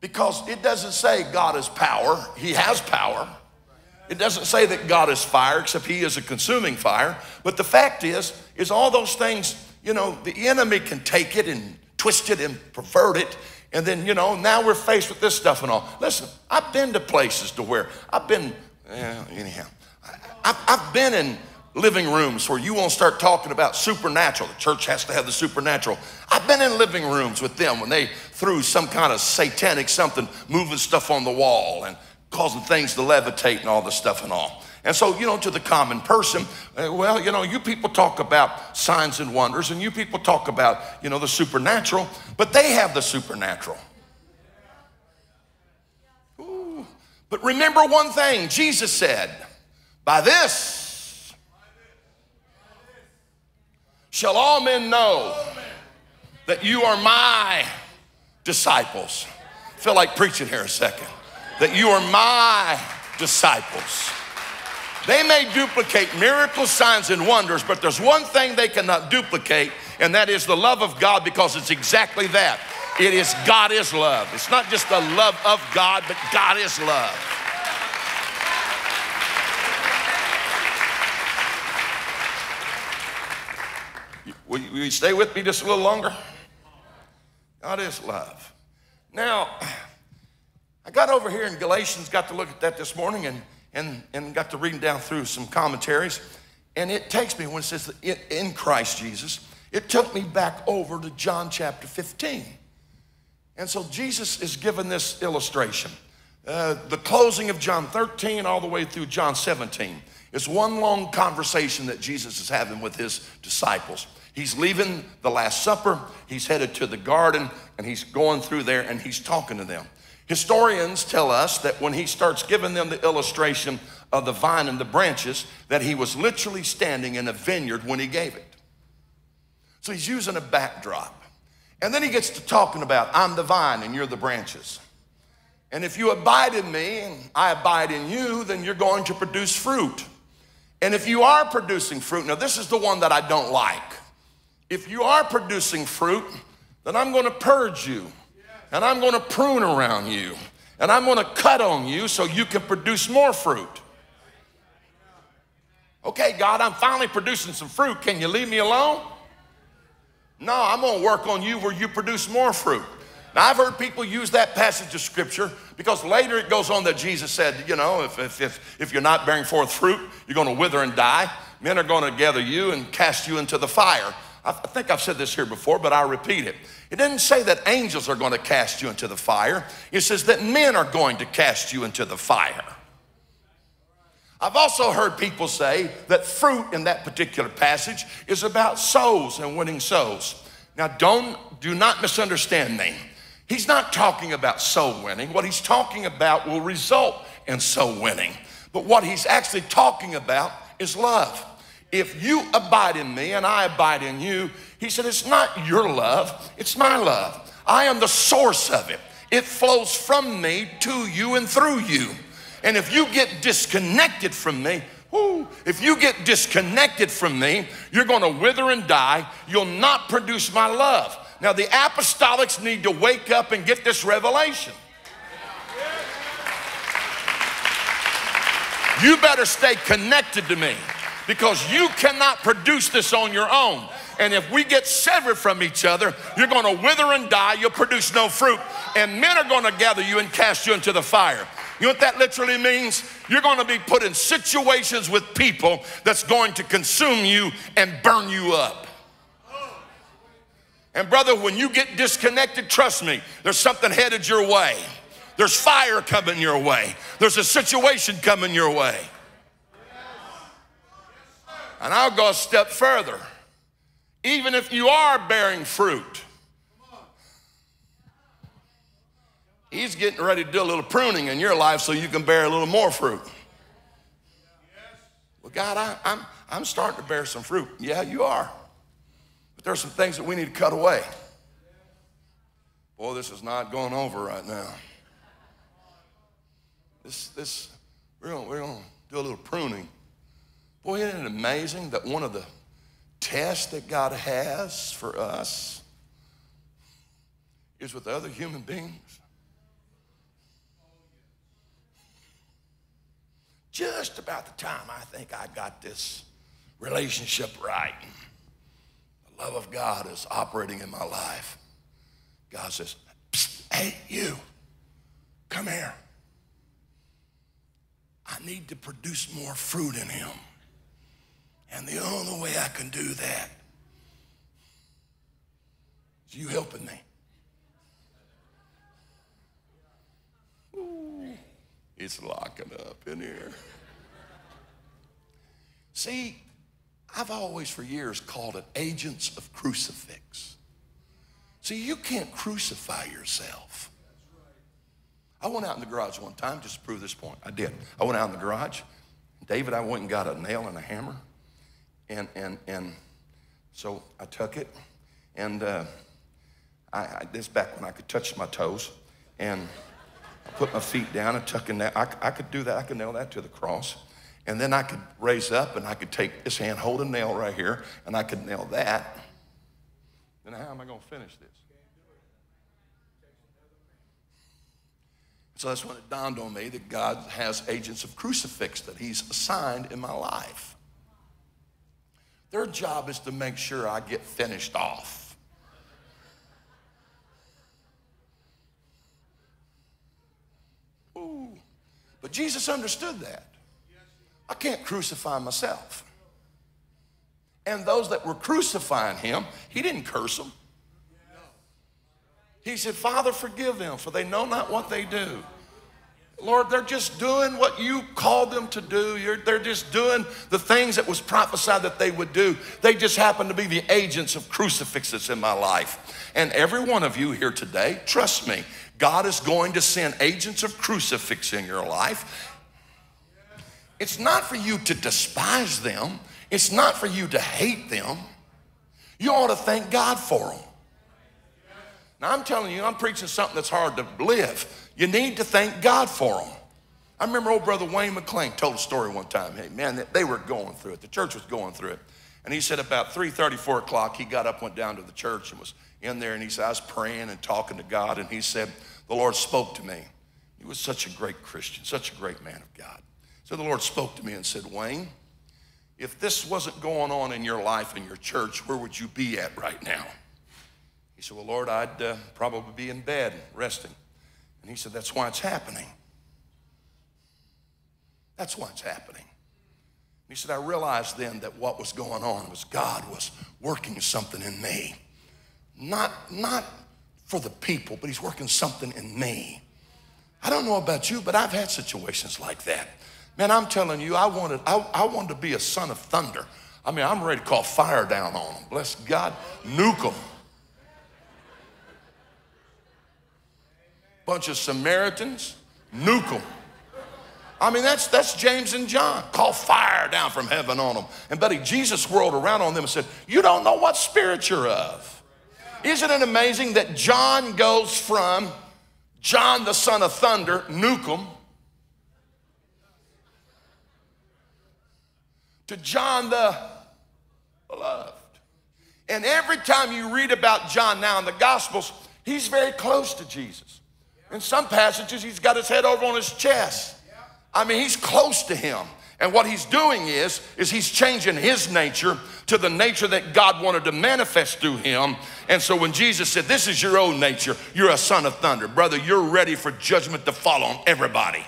Because it doesn't say God is power, He has power. It doesn't say that God is fire, except He is a consuming fire. But the fact is, is all those things, you know, the enemy can take it and twist it and pervert it. And then, you know, now we're faced with this stuff and all. Listen, I've been to places to where I've been, eh, anyhow, I've, I've been in living rooms where you won't start talking about supernatural. The church has to have the supernatural. I've been in living rooms with them when they threw some kind of satanic something, moving stuff on the wall and causing things to levitate and all this stuff and all. And so, you know, to the common person, uh, well, you know, you people talk about signs and wonders and you people talk about, you know, the supernatural, but they have the supernatural. But remember one thing Jesus said, by this shall all men know that you are my disciples. feel like preaching here a second. That you are my disciples. They may duplicate miracles, signs, and wonders, but there's one thing they cannot duplicate, and that is the love of God because it's exactly that. It is God is love. It's not just the love of God, but God is love. Will you, will you stay with me just a little longer? God is love. Now, I got over here in Galatians, got to look at that this morning, and, and, and got to reading down through some commentaries. And it takes me, when it says in, Christ Jesus, it took me back over to John chapter 15. And so Jesus is given this illustration. Uh, the closing of John 13 all the way through John 17. It's one long conversation that Jesus is having with his disciples. He's leaving the Last Supper, he's headed to the garden, and he's going through there and he's talking to them. Historians tell us that when he starts giving them the illustration of the vine and the branches, that he was literally standing in a vineyard when he gave it. So he's using a backdrop. And then he gets to talking about, I'm the vine and you're the branches. And if you abide in me and I abide in you, then you're going to produce fruit. And if you are producing fruit, now this is the one that I don't like. If you are producing fruit, then I'm going to purge you and I'm going to prune around you and I'm going to cut on you so you can produce more fruit. Okay, God, I'm finally producing some fruit. Can you leave me alone? No, I'm going to work on you where you produce more fruit. Now, I've heard people use that passage of scripture because later it goes on that Jesus said, you know, if, if, if, if you're not bearing forth fruit, you're going to wither and die. Men are going to gather you and cast you into the fire. I think I've said this here before, but I'll repeat it. It doesn't say that angels are going to cast you into the fire, it says that men are going to cast you into the fire. I've also heard people say that fruit in that particular passage is about souls and winning souls. Now, don't do not misunderstand me. He's not talking about soul winning. What he's talking about will result in soul winning. But what he's actually talking about is love. If you abide in me and I abide in you, he said, it's not your love, it's my love. I am the source of it. It flows from me to you and through you. And if you get disconnected from me, whoo, if you get disconnected from me, you're going to wither and die. You'll not produce my love. Now, the apostolics need to wake up and get this revelation. You better stay connected to me because you cannot produce this on your own. And if we get severed from each other, you're going to wither and die. You'll produce no fruit. And men are going to gather you and cast you into the fire. You know what that literally means? You're going to be put in situations with people that's going to consume you and burn you up. And brother, when you get disconnected, trust me, there's something headed your way. There's fire coming your way. There's a situation coming your way. And I'll go a step further. Even if you are bearing fruit, He's getting ready to do a little pruning in your life so you can bear a little more fruit. Well, God, I, I'm, I'm starting to bear some fruit. Yeah, you are. But there's some things that we need to cut away. Boy, this is not going over right now. This, this, we're going we're gonna do a little pruning. Boy, isn't it amazing that one of the tests that God has for us is with other human beings? Just about the time I think I got this relationship right, the love of God is operating in my life. God says, hey, you, come here. I need to produce more fruit in him. And the only way I can do that is you helping me. Ooh, it's locking up in here. See, I've always for years called it agents of crucifix. See, you can't crucify yourself. I went out in the garage one time just to prove this point. I did. I went out in the garage. David, I went and got a nail and a hammer. And, and, and so I took it. And uh, I, I, this back when I could touch my toes. And I put my feet down and tuck in that. I, I could do that. I could nail that to the cross. And then I could raise up and I could take this hand, hold a nail right here, and I could nail that. Then how am I going to finish this? So that's when it dawned on me that God has agents of crucifix that He's assigned in my life. Their job is to make sure I get finished off. Ooh. But Jesus understood that. I can't crucify myself. And those that were crucifying him, he didn't curse them. He said, Father, forgive them, for they know not what they do. Lord, they're just doing what you called them to do. You're, they're just doing the things that was prophesied that they would do. They just happen to be the agents of crucifixes in my life. And every one of you here today, trust me, God is going to send agents of crucifix in your life. It's not for you to despise them. It's not for you to hate them. You ought to thank God for them. Now, I'm telling you, I'm preaching something that's hard to live. You need to thank God for them. I remember old brother Wayne McLean told a story one time. Hey, man, they were going through it. The church was going through it. And he said about 3.30, 4 o'clock, he got up, went down to the church and was in there. And he said, I was praying and talking to God. And he said, the Lord spoke to me. He was such a great Christian, such a great man of God. So the Lord spoke to me and said, Wayne, if this wasn't going on in your life in your church, where would you be at right now? He said, Well, Lord, I'd uh, probably be in bed resting. And he said, That's why it's happening. That's why it's happening. He said, I realized then that what was going on was God was working something in me. Not, not for the people, but He's working something in me. I don't know about you, but I've had situations like that. Man, I'm telling you, I wanted, I, I wanted to be a son of thunder. I mean, I'm ready to call fire down on them. Bless God, nuke them. Bunch of Samaritans, nuke them. I mean, that's, that's James and John. Call fire down from heaven on them. And buddy, Jesus whirled around on them and said, You don't know what spirit you're of. Isn't it amazing that John goes from John the son of thunder, nuke 'em, to John the beloved. And every time you read about John now in the Gospels, he's very close to Jesus. In some passages, he's got his head over on his chest. I mean, he's close to him. And what he's doing is, is he's changing his nature to the nature that God wanted to manifest through him. And so when Jesus said, This is your own nature, you're a son of thunder. Brother, you're ready for judgment to fall on everybody.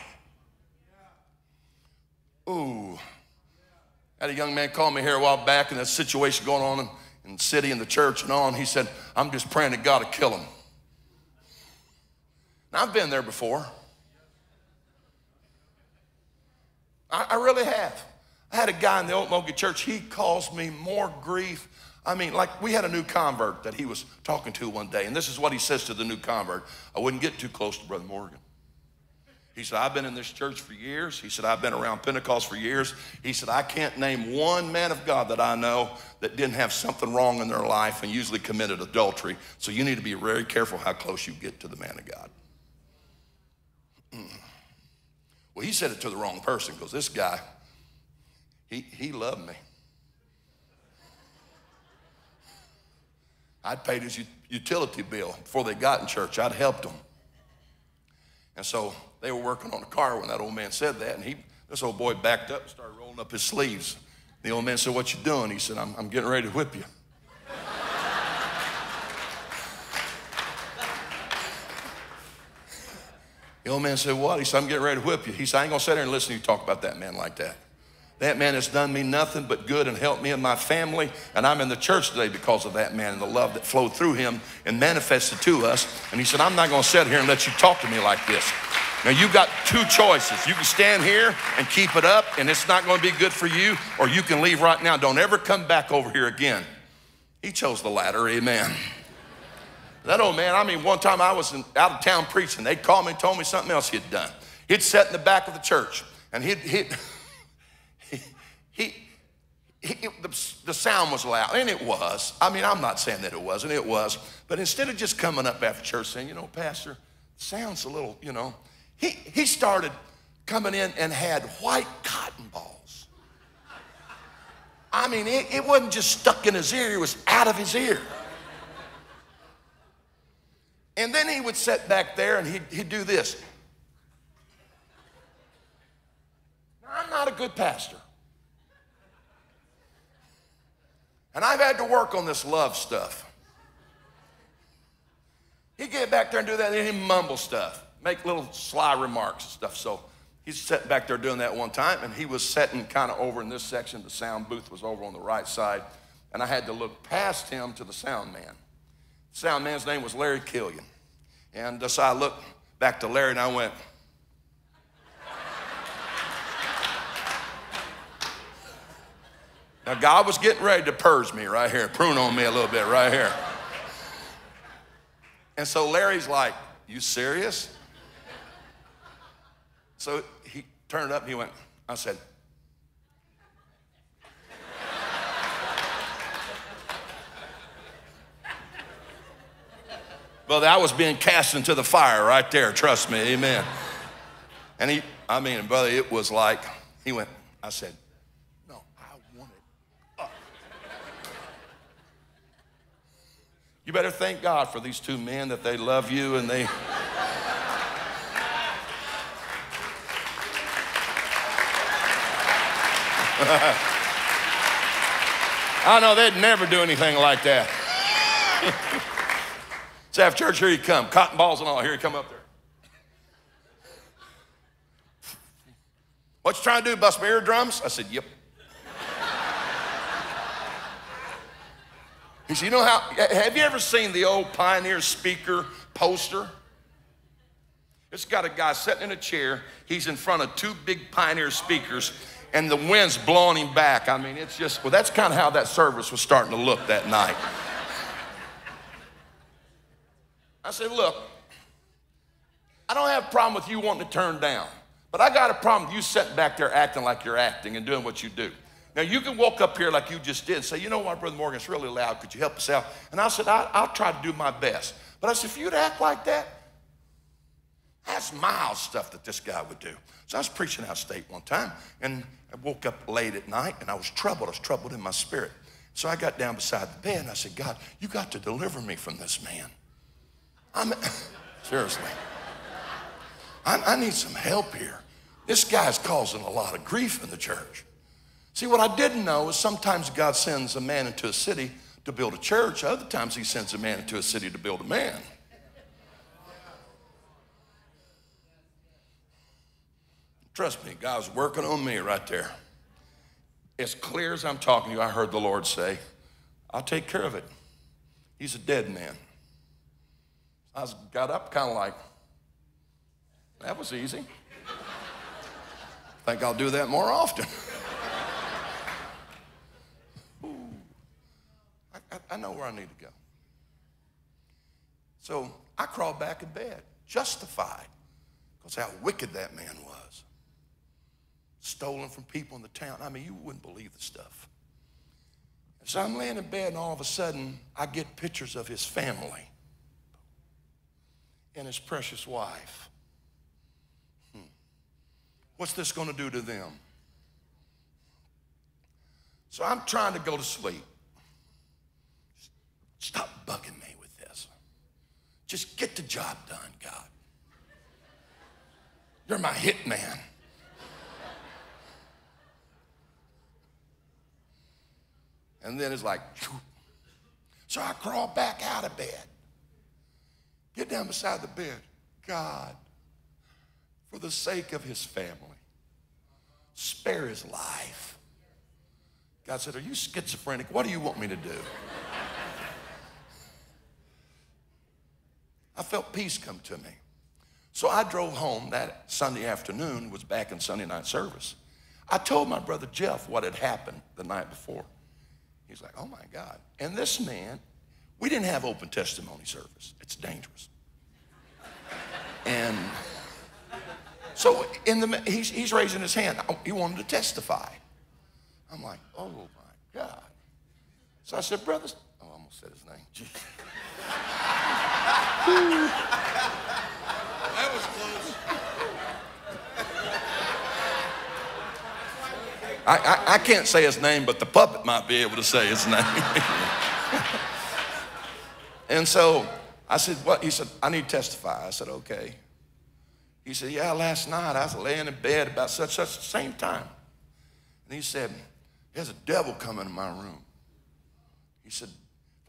Ooh. Had a young man call me here a while back and a situation going on in, in the city and the church and on. He said, I'm just praying to God to kill him. Now, I've been there before. I, I really have. I had a guy in the Old Mogi church, he caused me more grief. I mean, like we had a new convert that he was talking to one day, and this is what he says to the new convert. I wouldn't get too close to Brother Morgan. He said, I've been in this church for years. He said, I've been around Pentecost for years. He said, I can't name one man of God that I know that didn't have something wrong in their life and usually committed adultery. So you need to be very careful how close you get to the man of God. Mm. Well, he said it to the wrong person because this guy, he, he loved me. I'd paid his utility bill before they got in church. I'd helped him. And so they were working on the car when that old man said that, and he, this old boy backed up and started rolling up his sleeves. The old man said, What you doing? He said, I'm, I'm getting ready to whip you. The old man said, What? He said, I'm getting ready to whip you. He said, I ain't gonna sit there and listen to you talk about that man like that. That man has done me nothing but good and helped me and my family. And I'm in the church today because of that man and the love that flowed through him and manifested to us. And he said, I'm not going to sit here and let you talk to me like this. Now, you've got two choices. You can stand here and keep it up, and it's not going to be good for you, or you can leave right now. Don't ever come back over here again. He chose the latter, amen. That old man, I mean, one time I was in, out of town preaching. They called me and told me something else he'd done. He'd sat in the back of the church, and he'd, he'd [laughs] he, he the, the sound was loud, and it was. I mean, I'm not saying that it wasn't, it was. But instead of just coming up after church saying, you know, Pastor, sounds a little, you know, he, he started coming in and had white cotton balls. I mean, it, it wasn't just stuck in his ear, it was out of his ear. And then he would sit back there and he'd, he'd do this. Now, I'm not a good pastor. And I've had to work on this love stuff. He'd get back there and do that, and he'd mumble stuff, make little sly remarks and stuff. So he's sitting back there doing that one time, and he was sitting kind of over in this section. The sound booth was over on the right side, and I had to look past him to the sound man. Sound man's name was Larry Killian. And uh, so I looked back to Larry and I went, Now, God was getting ready to purge me right here, prune on me a little bit right here. And so Larry's like, You serious? So he turned up and he went, I said, Well, I was being cast into the fire right there, trust me, amen. And he, I mean, brother, it was like, he went, I said, no, I want it up. You better thank God for these two men that they love you and they. [laughs] I know they'd never do anything like that. [laughs] Staff after church, here you come. Cotton balls and all. Here you come up there. What you trying to do? Bust my eardrums? I said, yep. he said, you know how, have you ever seen the old pioneer speaker poster? It's got a guy sitting in a chair. He's in front of two big pioneer speakers, and the wind's blowing him back. I mean, it's just, well, that's kind of how that service was starting to look that night. I said, Look, I don't have a problem with you wanting to turn down, but I got a problem with you sitting back there acting like you're acting and doing what you do. Now, you can walk up here like you just did and say, You know what, Brother Morgan, it's really loud. Could you help us out? And I said, I, I'll try to do my best. But I said, If you'd act like that, that's mild stuff that this guy would do. So I was preaching out state one time, and I woke up late at night, and I was troubled. I was troubled in my spirit. So I got down beside the bed, and I said, God, you got to deliver me from this man. I'm, [coughs] seriously. I, I need some help here. This guy's causing a lot of grief in the church. See, what I didn't know is sometimes God sends a man into a city to build a church, other times he sends a man into a city to build a man. Trust me, God's working on me right there. As clear as I'm talking to you, I heard the Lord say, I'll take care of it. He's a dead man. I got up kind of like, that was easy. I think I'll do that more often. Ooh. I, I, I know where I need to go. So I crawled back in bed, justified, because how wicked that man was. Stolen from people in the town. I mean, you wouldn't believe the stuff. So I'm laying in bed, and all of a sudden, I get pictures of his family and his precious wife. Hmm. What's this going to do to them? So I'm trying to go to sleep. Stop bugging me with this. Just get the job done, God. You're my hit man. And then it's like, so I crawl back out of bed. Get down beside the bed. God, for the sake of his family, spare his life. God said, Are you schizophrenic? What do you want me to do? I felt peace come to me. So I drove home that Sunday afternoon, was back in Sunday night service. I told my brother Jeff what had happened the night before. He's like, oh my God. And this man, we didn't have open testimony service. It's dangerous. And so in the he's, he's raising his hand. Oh, he wanted to testify. I'm like, oh my God. So I said, brothers, oh, I almost said his name. [laughs] That was close. I, I, I can't say his name, but the puppet might be able to say his name. [laughs] and so I said, What? He said, I need to testify. I said, Okay. He said, Yeah, last night I was laying in bed about such such the same time. And he said, There's a devil coming in my room. He said,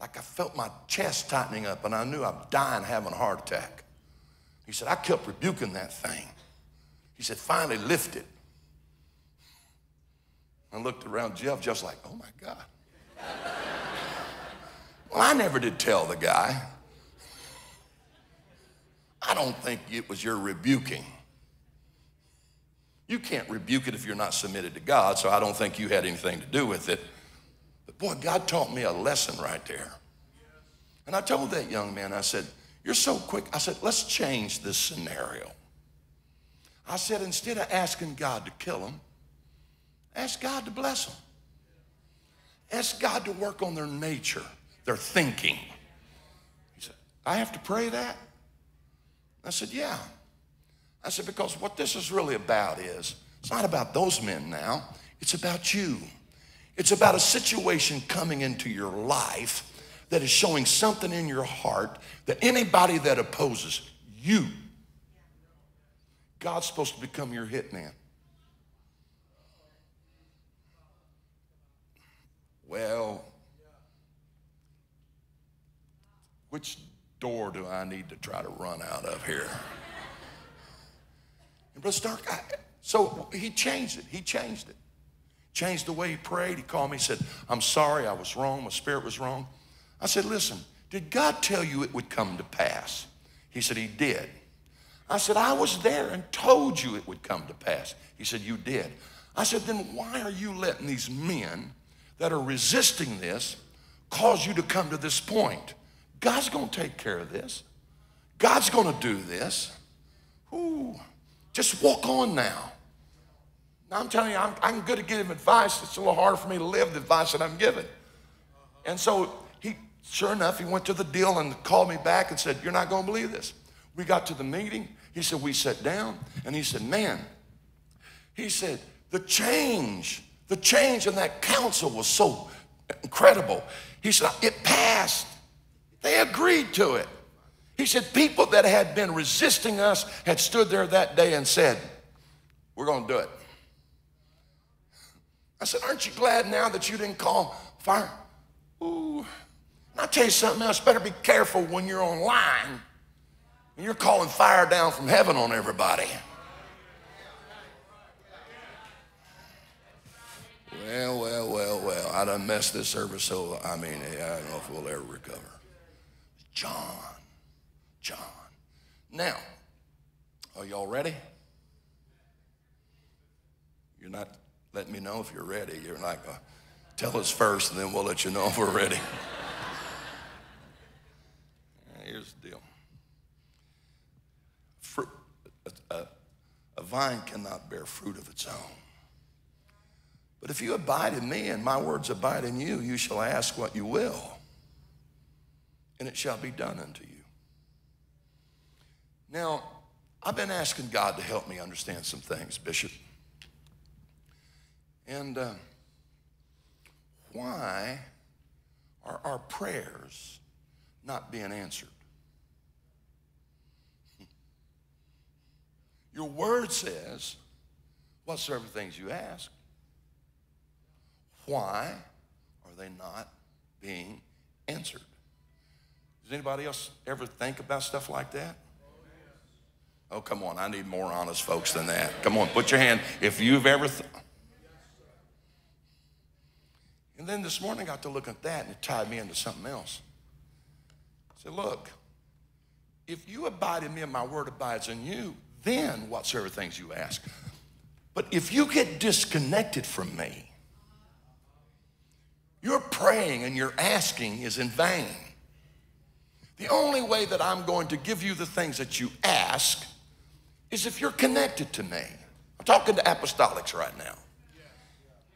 like I felt my chest tightening up and I knew I was dying having a heart attack. He said, I kept rebuking that thing. He said, finally lift it. I looked around Jeff, just like, oh my God. Well, I never did tell the guy. I don't think it was your rebuking. You can't rebuke it if you're not submitted to God, so I don't think you had anything to do with it. But boy, God taught me a lesson right there. And I told that young man, I said, You're so quick. I said, Let's change this scenario. I said, Instead of asking God to kill him, ask God to bless them. Ask God to work on their nature, their thinking. He said, I have to pray that? I said, Yeah. I said, Because what this is really about is, it's not about those men now, it's about you. It's about a situation coming into your life that is showing something in your heart that anybody that opposes you, God's supposed to become your hitman. Well, which door do I need to try to run out of here? And Brother Stark, I, so he changed it. He changed it. Changed the way he prayed. He called me, he said, I'm sorry, I was wrong. My spirit was wrong. I said, Listen, did God tell you it would come to pass? He said, He did. I said, I was there and told you it would come to pass. He said, You did. I said, Then why are you letting these men that are resisting this cause you to come to this point? God's going to take care of this. God's going to do this. Ooh, just walk on now. Now, I'm telling you, I'm, I'm good at giving advice. It's a little harder for me to live the advice that I'm giving. And so he, sure enough, he went to the deal and called me back and said, You're not going to believe this. We got to the meeting. He said, We sat down and he said, Man, he said, the change, the change in that council was so incredible. He said, It passed. They agreed to it. He said, People that had been resisting us had stood there that day and said, We're going to do it. I said, Aren't you glad now that you didn't call fire? Ooh. And I'll tell you something else. Better be careful when you're online and you're calling fire down from heaven on everybody. Well, well, well, well. I done messed this service, so I mean, I don't know if we'll ever recover. John, John. Now, are y'all ready? You're not letting me know if you're ready. You're going to uh, tell us first, and then we'll let you know if we're ready. [laughs] Here's the deal. Fruit, a, a vine cannot bear fruit of its own. But if you abide in me and my words abide in you, you shall ask what you will, and it shall be done unto you. Now, I've been asking God to help me understand some things, Bishop. And uh, why are our prayers not being answered? [laughs] Your word says, whatsoever things you ask, why are they not being answered? Does anybody else ever think about stuff like that? Oh, come on. I need more honest folks than that. Come on, put your hand. If you've ever. Th- and then this morning I got to look at that and it tied me into something else. I said, look, if you abide in me and my word abides in you, then whatsoever things you ask. But if you get disconnected from me, your praying and your asking is in vain. The only way that I'm going to give you the things that you ask is if you're connected to me. I'm talking to apostolics right now.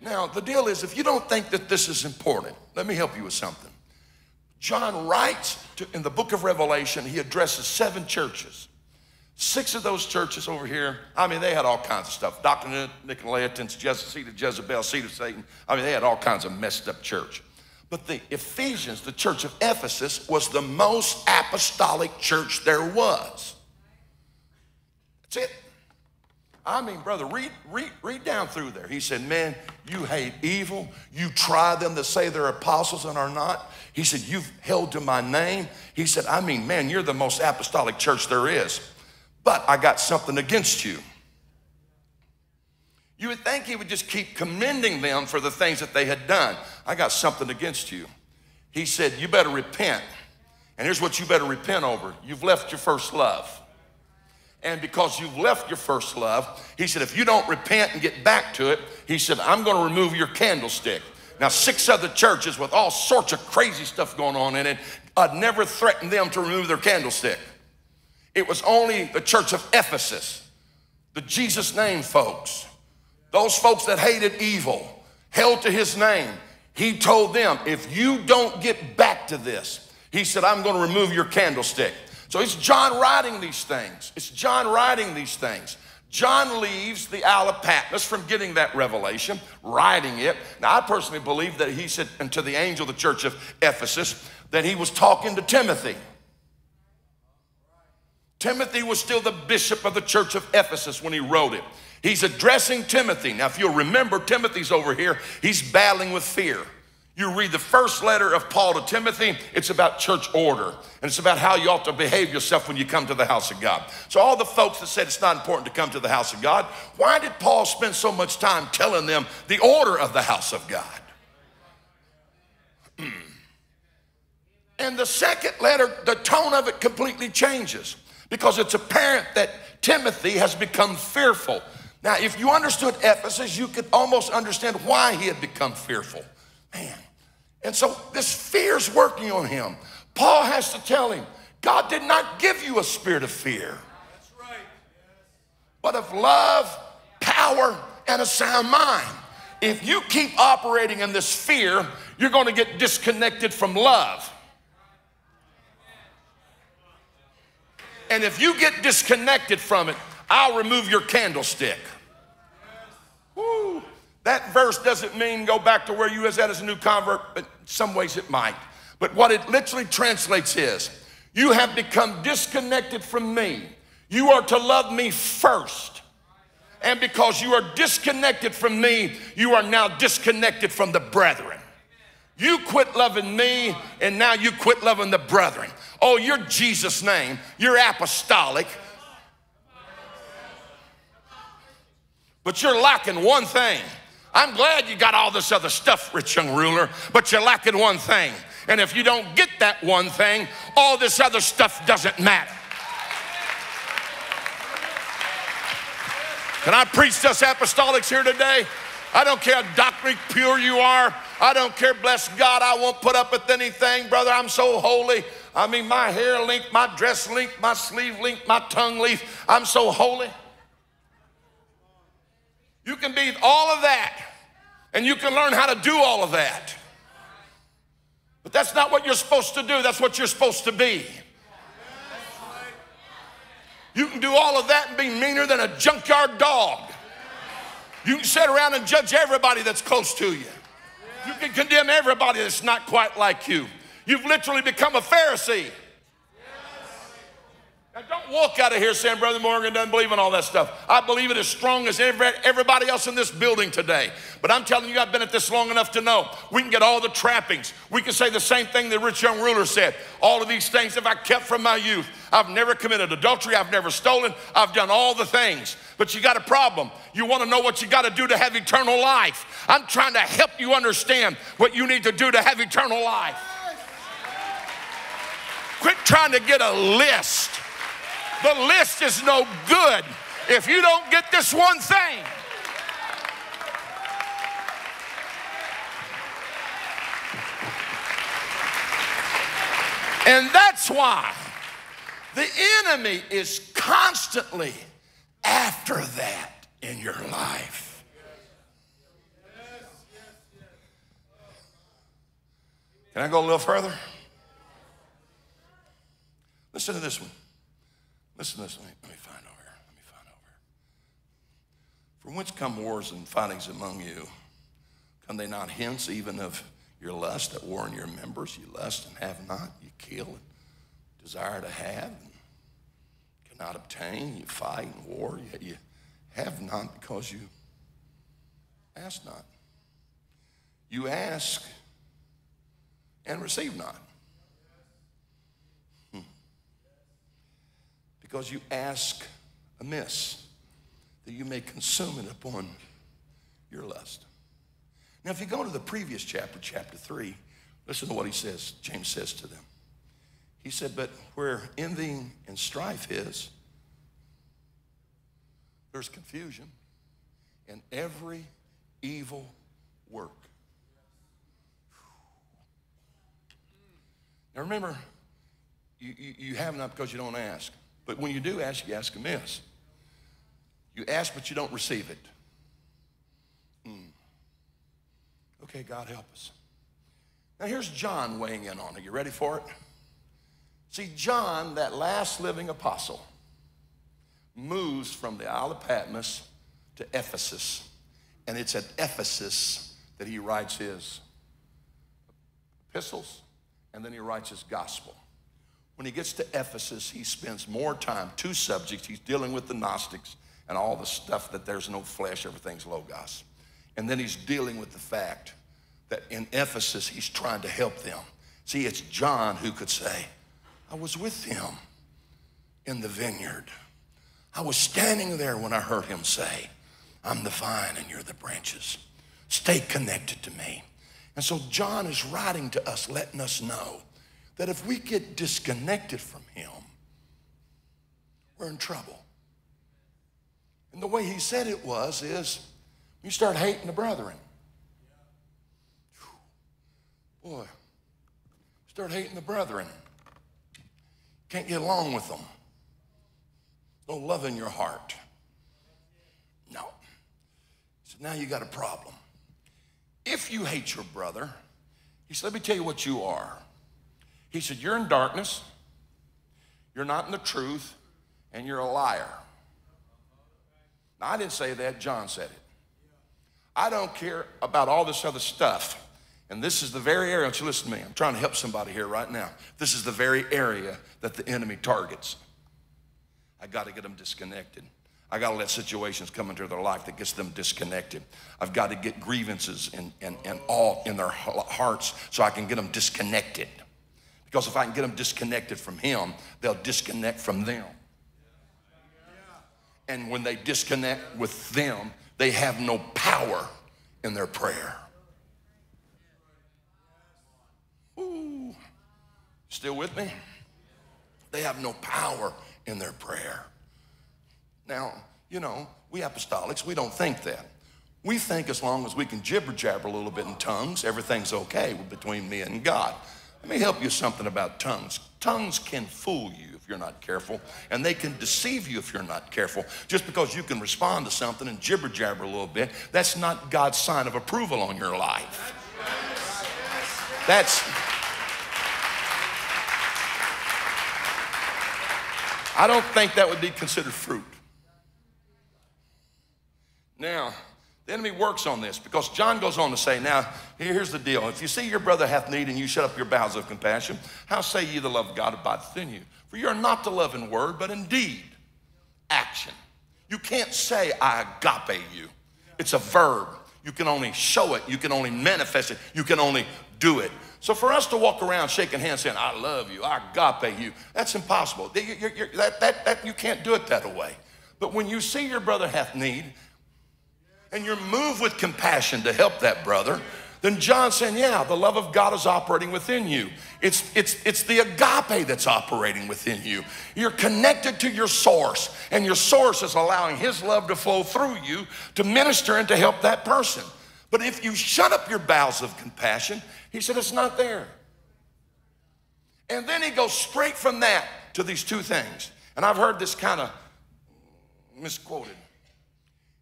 Now, the deal is if you don't think that this is important, let me help you with something. John writes to, in the book of Revelation, he addresses seven churches. Six of those churches over here, I mean, they had all kinds of stuff. Nicolaitans, seed of Jezebel, seed of Satan. I mean, they had all kinds of messed up church. But the Ephesians, the church of Ephesus, was the most apostolic church there was. That's it. I mean, brother, read, read, read down through there. He said, Man, you hate evil. You try them that say they're apostles and are not. He said, You've held to my name. He said, I mean, man, you're the most apostolic church there is. But I got something against you. You would think he would just keep commending them for the things that they had done. I got something against you. He said, You better repent. And here's what you better repent over you've left your first love. And because you've left your first love, he said, if you don't repent and get back to it, he said, I'm going to remove your candlestick. Now, six other churches with all sorts of crazy stuff going on in it, I'd never threatened them to remove their candlestick. It was only the church of Ephesus, the Jesus name folks, those folks that hated evil, held to his name. He told them, if you don't get back to this, he said, I'm going to remove your candlestick. So it's John writing these things. It's John writing these things. John leaves the Isle of Patmos from getting that revelation, writing it. Now, I personally believe that he said unto the angel of the church of Ephesus that he was talking to Timothy. Timothy was still the bishop of the church of Ephesus when he wrote it. He's addressing Timothy. Now, if you'll remember, Timothy's over here, he's battling with fear. You read the first letter of Paul to Timothy, it's about church order. And it's about how you ought to behave yourself when you come to the house of God. So, all the folks that said it's not important to come to the house of God, why did Paul spend so much time telling them the order of the house of God? [clears throat] And the second letter, the tone of it completely changes because it's apparent that Timothy has become fearful. Now, if you understood Ephesus, you could almost understand why he had become fearful. Man. And so this fear's working on him. Paul has to tell him, God did not give you a spirit of fear, but of love, power, and a sound mind. If you keep operating in this fear, you're going to get disconnected from love. And if you get disconnected from it, I'll remove your candlestick. Woo. That verse doesn't mean go back to where you was at as a new convert, but in some ways it might. But what it literally translates is, you have become disconnected from me. You are to love me first. And because you are disconnected from me, you are now disconnected from the brethren. You quit loving me, and now you quit loving the brethren. Oh, you're Jesus' name. You're apostolic. But you're lacking one thing. I'm glad you got all this other stuff, rich young ruler, but you're lacking one thing. And if you don't get that one thing, all this other stuff doesn't matter. Can I preach us apostolics here today? I don't care how doctrinally pure you are. I don't care, bless God, I won't put up with anything, brother. I'm so holy. I mean, my hair length, my dress length, my sleeve length, my tongue length. I'm so holy. You can be all of that, and you can learn how to do all of that. But that's not what you're supposed to do, that's what you're supposed to be. You can do all of that and be meaner than a junkyard dog. You can sit around and judge everybody that's close to you. You can condemn everybody that's not quite like you. You've literally become a Pharisee. Don't walk out of here saying Brother Morgan doesn't believe in all that stuff. I believe it as strong as every, everybody else in this building today. But I'm telling you, I've been at this long enough to know we can get all the trappings. We can say the same thing the rich young ruler said. All of these things have I kept from my youth. I've never committed adultery. I've never stolen. I've done all the things. But you got a problem. You want to know what you got to do to have eternal life. I'm trying to help you understand what you need to do to have eternal life. Quit trying to get a list. The list is no good if you don't get this one thing. And that's why the enemy is constantly after that in your life. Can I go a little further? Listen to this one. Listen to this. Let me, let me find over here. Let me find over here. From whence come wars and fightings among you? Come they not hence even of your lust that war in your members? You lust and have not. You kill and desire to have and cannot obtain. You fight and war, yet you have not because you ask not. You ask and receive not. Hmm. Because you ask amiss, that you may consume it upon your lust. Now, if you go to the previous chapter, chapter 3, listen to what he says, James says to them. He said, But where envying and strife is, there's confusion and every evil work. Now remember, you, you, you have not because you don't ask. But when you do ask, you ask amiss. You ask, but you don't receive it. Hmm. Okay, God help us. Now here's John weighing in on it. You ready for it? See, John, that last living apostle, moves from the Isle of Patmos to Ephesus. And it's at Ephesus that he writes his epistles and then he writes his gospel. When he gets to Ephesus, he spends more time, two subjects. He's dealing with the Gnostics and all the stuff that there's no flesh, everything's logos. And then he's dealing with the fact that in Ephesus, he's trying to help them. See, it's John who could say, I was with him in the vineyard. I was standing there when I heard him say, I'm the vine and you're the branches. Stay connected to me. And so John is writing to us, letting us know that if we get disconnected from Him, we're in trouble. And the way he said it was, is you start hating the brethren. Boy, start hating the brethren. Can't get along with them. No love in your heart. No. So now you got a problem. If you hate your brother, he said, let me tell you what you are. He said, you're in darkness, you're not in the truth, and you're a liar. Now, I didn't say that, John said it. I don't care about all this other stuff. And this is the very area, you listen to me? I'm trying to help somebody here right now. This is the very area that the enemy targets. I got to get them disconnected. I got to let situations come into their life that gets them disconnected. I've got to get grievances and, and, and all in their hearts so I can get them disconnected. Because if I can get them disconnected from Him, they'll disconnect from them. And when they disconnect with them, they have no power in their prayer. Ooh. Still with me? They have no power in their prayer. Now, you know, we apostolics, we don't think that. We think as long as we can jibber jabber a little bit in tongues, everything's okay between me and God. Let me help you something about tongues. Tongues can fool you if you're not careful, and they can deceive you if you're not careful. Just because you can respond to something and jibber jabber a little bit, that's not God's sign of approval on your life. That's. I don't think that would be considered fruit. Now, the enemy works on this because John goes on to say, Now, here's the deal. If you see your brother hath need and you shut up your bowels of compassion, how say ye the love of God abideth in you? For you are not to love in word, but in deed, action. You can't say, I agape you. It's a verb. You can only show it, you can only manifest it, you can only do it. So for us to walk around shaking hands saying, I love you, I agape you, that's impossible. You're, you're, that, that, that, you can't do it that way. But when you see your brother hath need and you're moved with compassion to help that brother, then John's saying, yeah, the love of God is operating within you. It's, it's, it's the agape that's operating within you. You're connected to your source, and your source is allowing His love to flow through you to minister and to help that person. But if you shut up your bowels of compassion, he said, it's not there. And then he goes straight from that to these two things. And I've heard this kind of misquoted.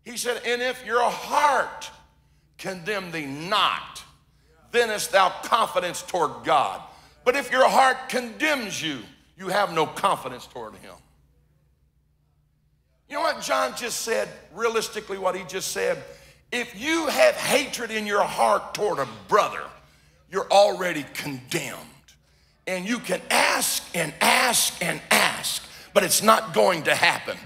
He said, And if your heart condemn thee not, then hast thou confidence toward God. But if your heart condemns you, you have no confidence toward him. You know what John just said? Realistically, what he just said? If you have hatred in your heart toward a brother, you're already condemned. And you can ask and ask and ask, but it's not going to happen.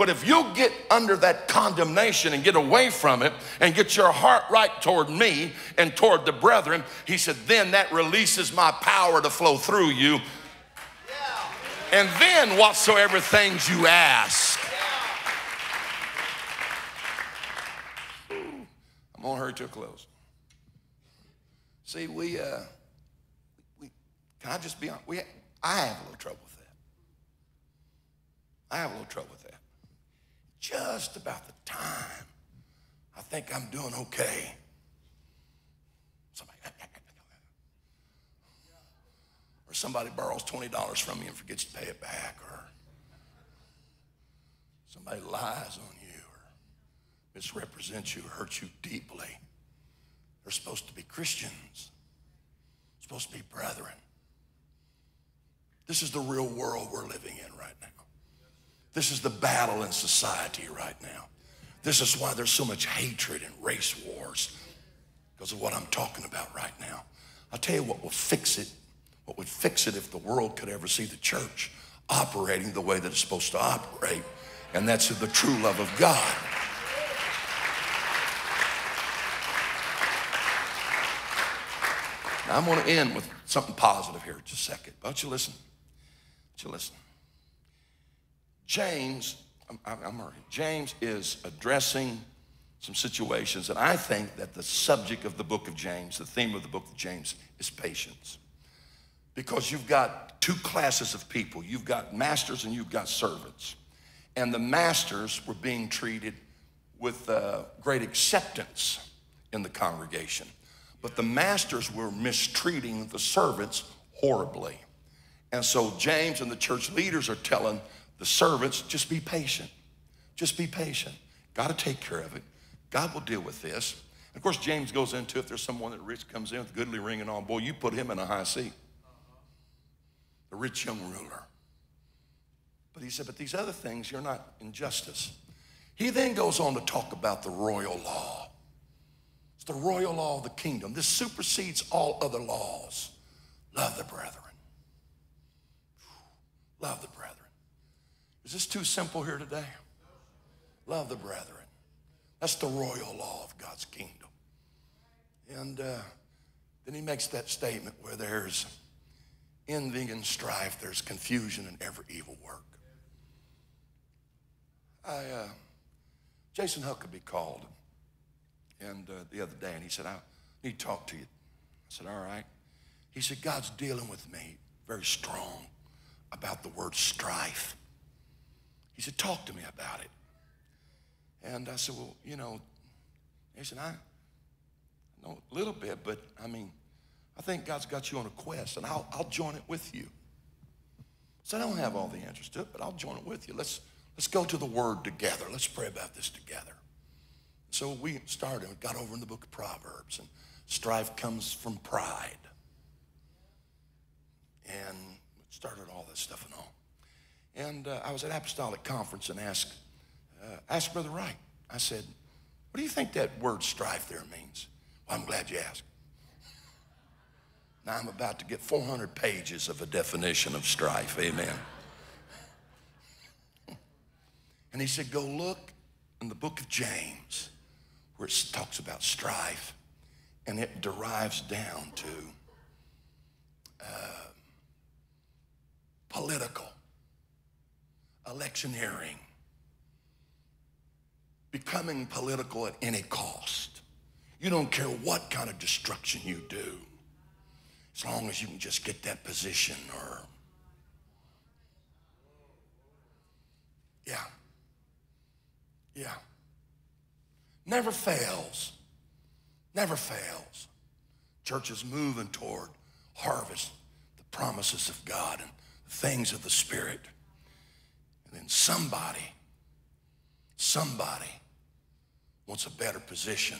But if you'll get under that condemnation and get away from it and get your heart right toward me and toward the brethren, he said, then that releases my power to flow through you. And then whatsoever things you ask. I'm gonna hurry to a close. See, we, uh, we, can I just be honest? We, I have a little trouble with that. I have a little trouble with that just about the time I think I'm doing okay. Somebody, [laughs] or somebody borrows $20 from you and forgets to pay it back, or somebody lies on you, or misrepresents you, hurts you deeply. They're supposed to be Christians, supposed to be brethren. This is the real world we're living in right now. This is the battle in society right now. This is why there's so much hatred and race wars because of what I'm talking about right now. I'll tell you what will fix it. What would fix it if the world could ever see the church operating the way that it's supposed to operate, and that's the true love of God. Now, I'm going to end with something positive here just a second. Don't you listen? Don't you listen? James, I'm, I'm James is addressing some situations, and I think that the subject of the book of James, the theme of the book of James, is patience. because you've got two classes of people you've got masters and you've got servants. And the masters were being treated with uh, great acceptance in the congregation. But the masters were mistreating the servants horribly. And so James and the church leaders are telling the servants just be patient. Just be patient. Got to take care of it. God will deal with this. Of course, James goes into if there's someone that rich comes in with goodly ring and all, boy, you put him in a high seat. The rich young ruler. But he said, but these other things, you're not injustice. He then goes on to talk about the royal law. It's the royal law of the kingdom. This supersedes all other laws. Love the brethren. Love the brethren. Is this too simple here today? Love the brethren. That's the royal law of God's kingdom. And uh, then he makes that statement where there's envy and strife, there's confusion in every evil work. I, uh, Jason Huckabee called and uh, the other day and he said, I need to talk to you. I said, all right. He said, God's dealing with me very strong about the word strife. He said, talk to me about it. And I said, well, you know, he said, I know a little bit, but I mean, I think God's got you on a quest, and I'll, I'll join it with you. So I don't have all the answers to it, but I'll join it with you. Let's, let's go to the Word together. Let's pray about this together. So we started, we got over in the book of Proverbs, and strife comes from pride. And started all this stuff and all. And uh, I was at Apostolic Conference and asked, uh, asked Brother Wright, I said, what do you think that word strife there means? Well, I'm glad you asked. Now I'm about to get 400 pages of a definition of strife. Amen. And he said, Go look in the book of James where it talks about strife and it derives down to uh, political, electioneering, becoming political at any cost. You don't care what kind of destruction you do, as long as you can just get that position or, yeah, yeah. Never fails. Never fails. Church is moving toward harvest, the promises of God and the things of the Spirit. And then somebody, somebody wants a better position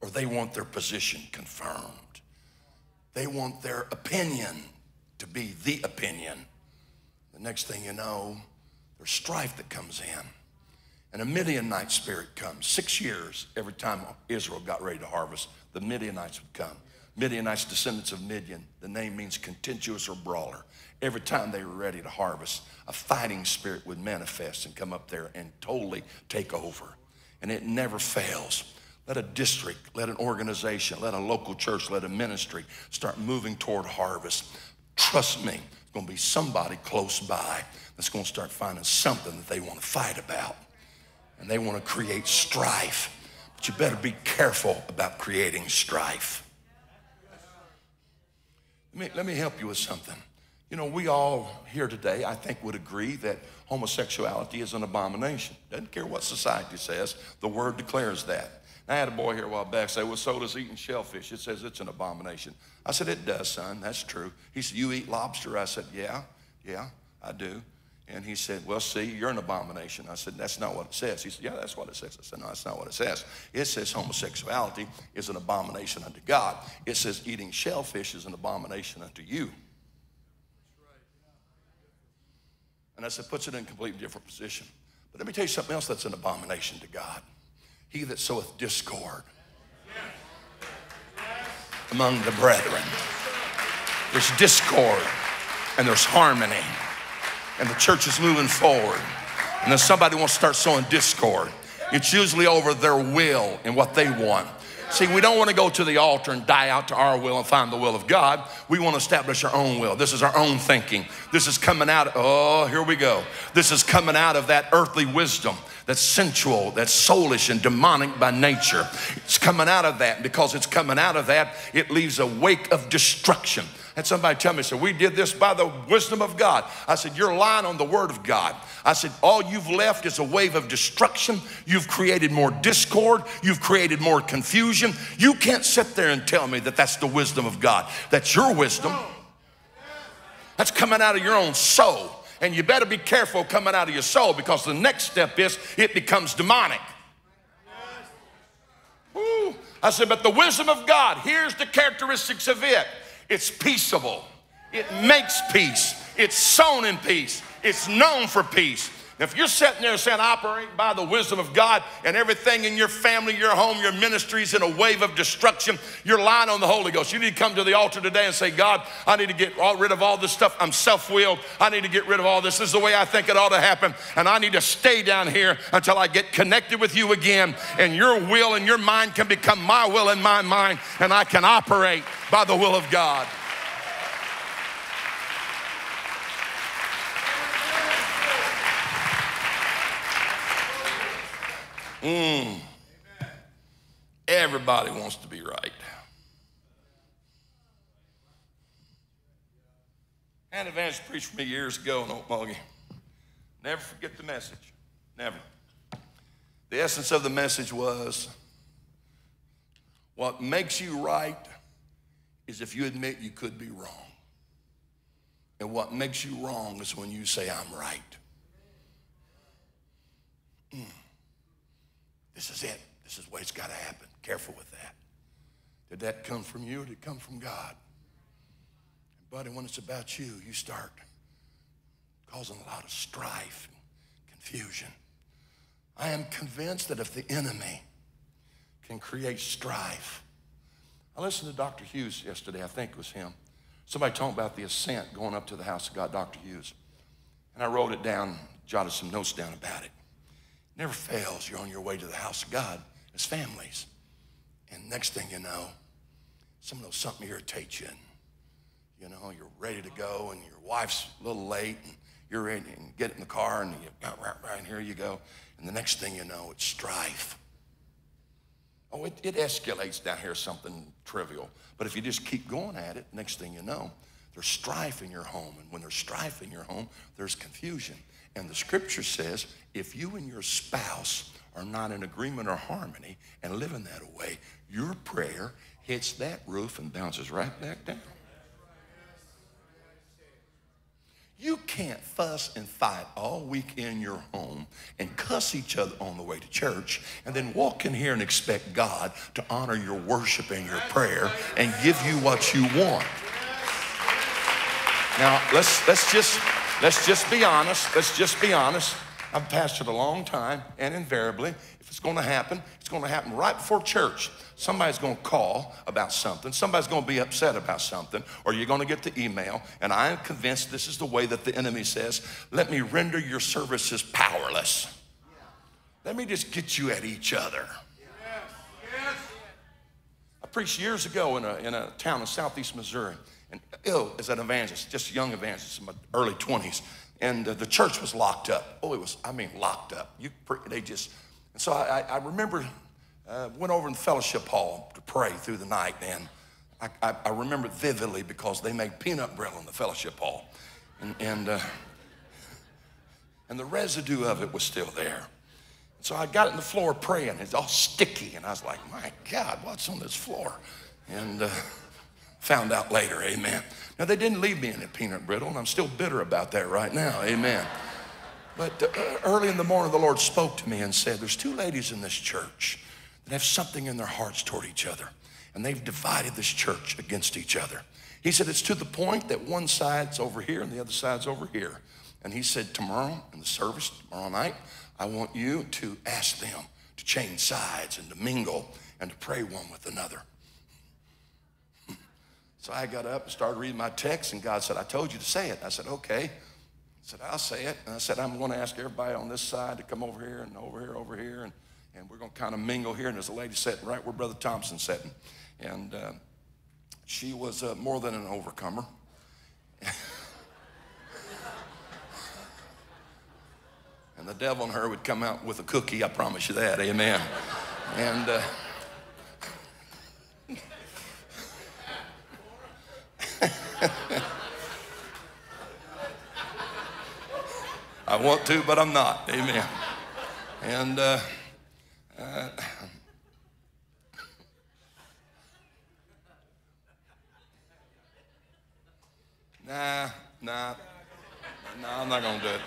or they want their position confirmed. They want their opinion to be the opinion. The next thing you know, there's strife that comes in. And a Midianite spirit comes. Six years every time Israel got ready to harvest, the Midianites would come. Midianites, descendants of Midian, the name means contentious or brawler. Every time they were ready to harvest, a fighting spirit would manifest and come up there and totally take over. And it never fails. Let a district, let an organization, let a local church, let a ministry start moving toward harvest. Trust me, it's going to be somebody close by that's going to start finding something that they want to fight about. And they want to create strife. But you better be careful about creating strife. Let me, let me help you with something. You know, we all here today, I think, would agree that homosexuality is an abomination. Doesn't care what society says, the word declares that. I had a boy here a while back say, Well, so does eating shellfish. It says it's an abomination. I said, It does, son. That's true. He said, You eat lobster? I said, Yeah, yeah, I do. And he said, Well, see, you're an abomination. I said, That's not what it says. He said, Yeah, that's what it says. I said, No, that's not what it says. It says homosexuality is an abomination unto God. It says eating shellfish is an abomination unto you. And I said, puts it in a completely different position. But let me tell you something else that's an abomination to God. He that soweth discord among the brethren. There's discord and there's harmony. And the church is moving forward. And then somebody wants to start sowing discord. It's usually over their will and what they want. See, we don't want to go to the altar and die out to our will and find the will of God. We want to establish our own will. This is our own thinking. This is coming out, oh, here we go. This is coming out of that earthly wisdom that's sensual, that's soulish and demonic by nature. It's coming out of that. Because it's coming out of that, it leaves a wake of destruction. Had somebody tell me, so we did this by the wisdom of God. I said, You're lying on the word of God. I said, All you've left is a wave of destruction. You've created more discord. You've created more confusion. You can't sit there and tell me that that's the wisdom of God. That's your wisdom. That's coming out of your own soul. And you better be careful coming out of your soul because the next step is it becomes demonic. Woo. I said, but the wisdom of God, here's the characteristics of it it's peaceable, it makes peace, it's sown in peace, it's known for peace. If you're sitting there saying, operate by the wisdom of God, and everything in your family, your home, your ministries in a wave of destruction, you're lying on the Holy Ghost. You need to come to the altar today and say, God, I need to get rid of all this stuff. I'm self willed. I need to get rid of all this. This is the way I think it ought to happen. And I need to stay down here until I get connected with you again. And your will and your mind can become my will and my mind, and I can operate by the will of God. Mm. Everybody wants to be right. An evangelist preached for me years ago in Okmulgee. Never forget the message. Never. The essence of the message was what makes you right is if you admit you could be wrong. And what makes you wrong is when you say, I'm right. This is it. This is way it's got to happen. Careful with that. Did that come from you or did it come from God? And buddy, when it's about you, you start causing a lot of strife and confusion. I am convinced that if the enemy can create strife, I listened to Dr. Hughes yesterday, I think it was him. Somebody told about the ascent going up to the house of God, Dr. Hughes. And I wrote it down, jotted some notes down about it. Never fails. You're on your way to the house of God as families. And next thing you know, some of those something irritates you. And, you know, you're ready to go and your wife's a little late and you're ready and get in the car and you right, right, right, here you go. And the next thing you know, it's strife. Oh, it, it escalates down here something trivial. But if you just keep going at it, next thing you know, there's strife in your home. And when there's strife in your home, there's confusion. And the scripture says if you and your spouse are not in agreement or harmony and living that way, your prayer hits that roof and bounces right back down. You can't fuss and fight all week in your home and cuss each other on the way to church and then walk in here and expect God to honor your worship and your prayer and give you what you want. Now, let's, let's, just, let's just be honest. Let's just be honest. I've pastored a long time, and invariably, if it's going to happen, it's going to happen right before church. Somebody's going to call about something. Somebody's going to be upset about something, or you're going to get the email. And I am convinced this is the way that the enemy says, let me render your services powerless. Let me just get you at each other. I preached years ago in a, in a town in southeast Missouri, and ill as an evangelist, just young evangelist in my early 20s. And uh, the church was locked up. Oh, it was, I mean, locked up. You, they just, and so I, I remember uh, went over in the fellowship hall to pray through the night, and I, I, I remember vividly because they made peanut brittle in the fellowship hall, and and, uh, and the residue of it was still there. So I got it on the floor praying. It's all sticky, and I was like, "My God, what's on this floor?" And uh, found out later. Amen. Now they didn't leave me in a peanut brittle, and I'm still bitter about that right now. Amen. But uh, early in the morning, the Lord spoke to me and said, There's two ladies in this church that have something in their hearts toward each other, and they've divided this church against each other. He said, It's to the point that one side's over here and the other side's over here. And he said, Tomorrow in the service, tomorrow night, I want you to ask them to change sides and to mingle and to pray one with another. So I got up and started reading my text, and God said, I told you to say it. I said, okay. I said, I'll say it. And I said, I'm going to ask everybody on this side to come over here and over here, over here, and, and we're going to kind of mingle here. And there's a lady sitting right where Brother Thompson's sitting. And uh, she was uh, more than an overcomer. [laughs] and the devil in her would come out with a cookie, I promise you that. Amen. And. Uh, I want to, but I'm not. Amen. And uh, uh, nah, nah, nah, I'm not going to do it.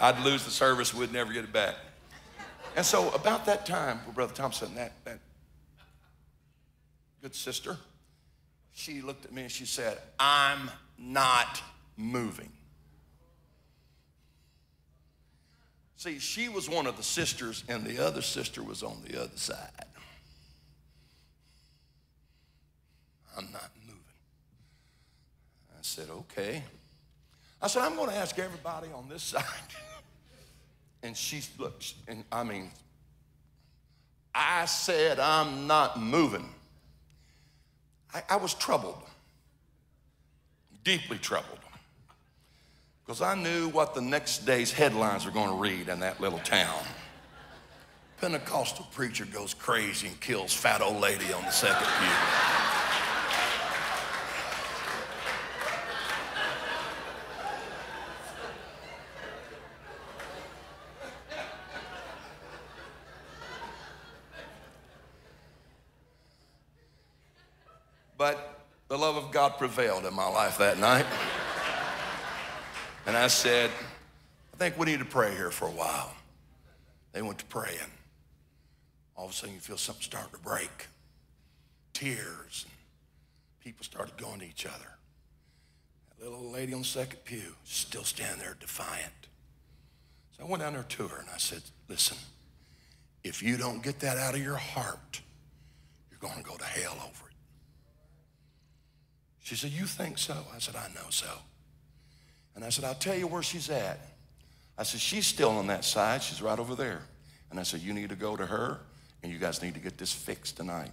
I'd lose the service, we'd never get it back. And so, about that time, well, Brother Thompson, that, that good sister, she looked at me and she said, I'm not moving. See, she was one of the sisters, and the other sister was on the other side. I'm not moving. I said, okay. I said, I'm going to ask everybody on this [laughs] side. And she looked, and I mean, I said, I'm not moving. I, I was troubled, deeply troubled, because I knew what the next day's headlines were going to read in that little town. Pentecostal preacher goes crazy and kills fat old lady on the second pew. But the love of God prevailed in my life that night. And I said, I think we need to pray here for a while. They went to praying. All of a sudden, you feel something starting to break. Tears. And people started going to each other. That little old lady on the second pew, still standing there defiant. So I went down there to her and I said, Listen, if you don't get that out of your heart, you're going to go to hell over it. She said, You think so? I said, I know so. And I said, I'll tell you where she's at. I said, She's still on that side. She's right over there. And I said, You need to go to her and you guys need to get this fixed tonight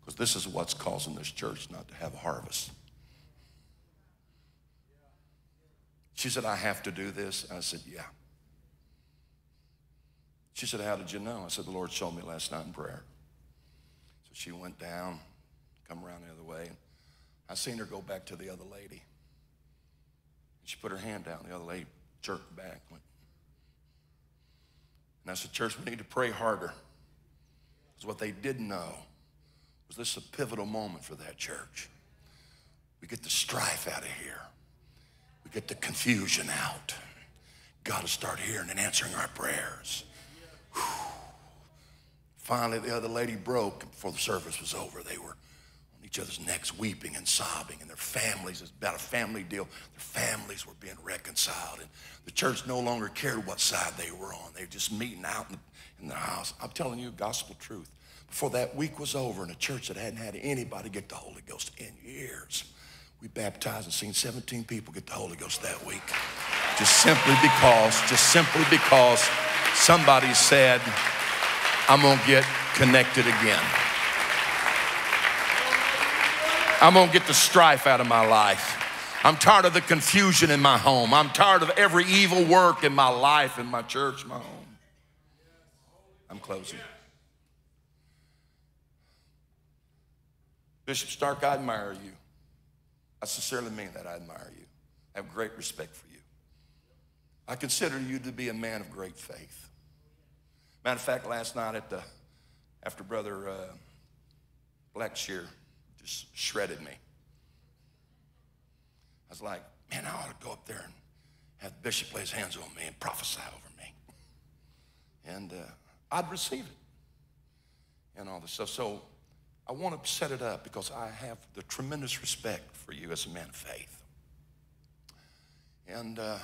because this is what's causing this church not to have a harvest. She said, I have to do this. I said, Yeah. She said, How did you know? I said, The Lord showed me last night in prayer. So she went down, come around the other way. I seen her go back to the other lady. She put her hand down. The other lady jerked back. Went. And I said, Church, we need to pray harder. Because what they didn't know was this is a pivotal moment for that church. We get the strife out of here, we get the confusion out. Got to start hearing and answering our prayers. Whew. Finally, the other lady broke before the service was over. They were each other's necks, weeping and sobbing, and their families, it's about a family deal, their families were being reconciled. And the church no longer cared what side they were on. They were just meeting out in the, in the house. I'm telling you gospel truth. Before that week was over in a church that hadn't had anybody get the Holy Ghost in years, we baptized and seen 17 people get the Holy Ghost that week. Just simply because, just simply because somebody said, I'm going to get connected again. I'm going to get the strife out of my life. I'm tired of the confusion in my home. I'm tired of every evil work in my life, in my church, my home. I'm closing. Bishop Stark, I admire you. I sincerely mean that. I admire you. I have great respect for you. I consider you to be a man of great faith. Matter of fact, last night at the after Brother uh, Blackshear just shredded me. I was like, man, I ought to go up there and have the bishop lay his hands on me and prophesy over me. And uh, I'd receive it and all this stuff. So I want to set it up because I have the tremendous respect for you as a man of faith. And uh,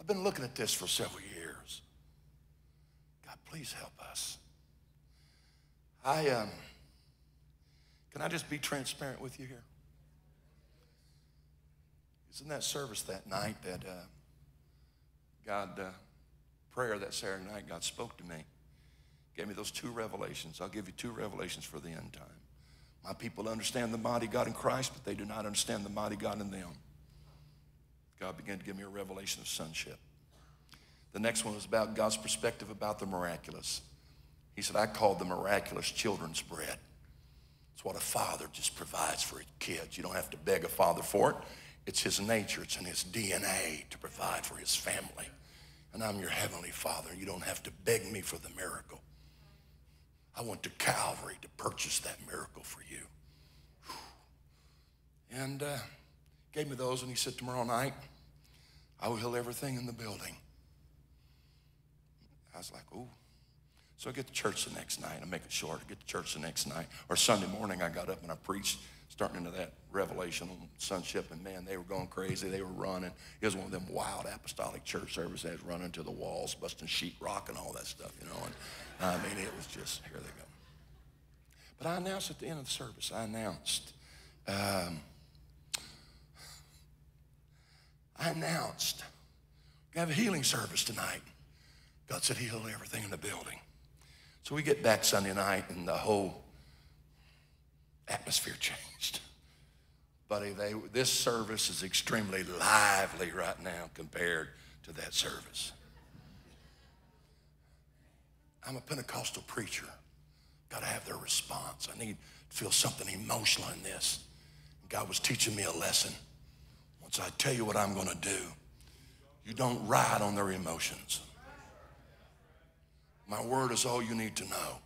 I've been looking at this for several years. God, please help us. I um, can I just be transparent with you here? It's in that service that night that uh, God, uh, prayer that Saturday night, God spoke to me. Gave me those two revelations. I'll give you two revelations for the end time. My people understand the mighty God in Christ, but they do not understand the mighty God in them. God began to give me a revelation of sonship. The next one was about God's perspective about the miraculous. He said, I called the miraculous children's bread. It's what a father just provides for his kids. You don't have to beg a father for it. It's his nature, it's in his DNA to provide for his family. and I'm your heavenly Father. You don't have to beg me for the miracle. I went to Calvary to purchase that miracle for you. And uh, gave me those, and he said, Tomorrow night, I will heal everything in the building. I was like, Ooh. So I get to church the next night. I make it short. I get to church the next night. Or Sunday morning, I got up and I preached, starting into that revelation on sonship. And man, they were going crazy. They were running. It was one of them wild apostolic church services. Running to the walls, busting sheetrock and all that stuff, you know. And I mean, it was just, here they go. But I announced at the end of the service, I announced, um, I announced, we have a healing service tonight. God said he'll heal everything in the building. So we get back Sunday night and the whole atmosphere changed. Buddy, they, this service is extremely lively right now compared to that service. I'm a Pentecostal preacher. Got to have their response. I need to feel something emotional in this. God was teaching me a lesson. Once I tell you what I'm going to do, you don't ride on their emotions. My word is all you need to know.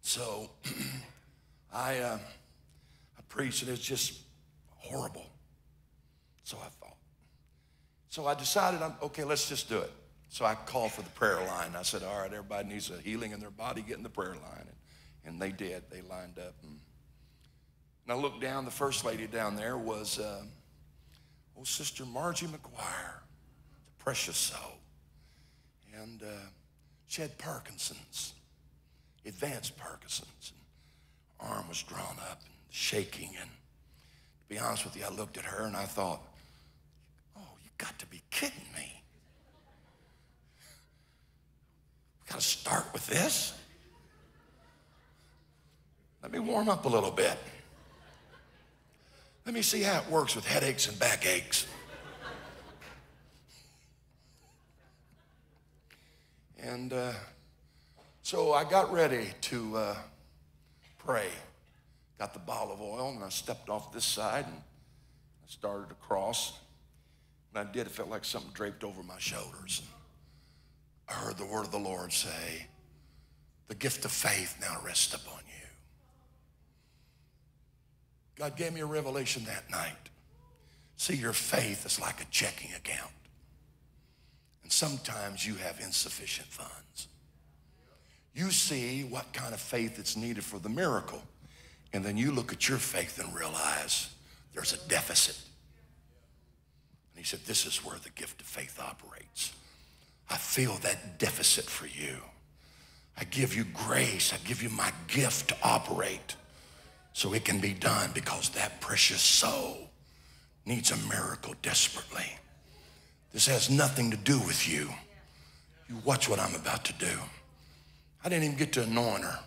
So [clears throat] I, uh, I preached, and it's just horrible. So I thought. So I decided, I'm, okay, let's just do it. So I called for the prayer line. I said, all right, everybody needs a healing in their body, get in the prayer line. And, and they did. They lined up. And, and I looked down. The first lady down there was uh, old Sister Margie McGuire, the precious soul. And uh, she had Parkinson's, advanced Parkinson's. And arm was drawn up and shaking. And to be honest with you, I looked at her and I thought, oh, you got to be kidding me. Got to start with this. Let me warm up a little bit. Let me see how it works with headaches and backaches. And uh, so I got ready to uh, pray. Got the bottle of oil and I stepped off this side and I started to cross. And I did, it felt like something draped over my shoulders. I heard the word of the Lord say, The gift of faith now rests upon you. God gave me a revelation that night. See, your faith is like a checking account. And sometimes you have insufficient funds. You see what kind of faith is needed for the miracle, and then you look at your faith and realize there's a deficit. And he said, This is where the gift of faith operates. I feel that deficit for you. I give you grace, I give you my gift to operate so it can be done because that precious soul needs a miracle desperately. This has nothing to do with you. You watch what I'm about to do. I didn't even get to anoint her.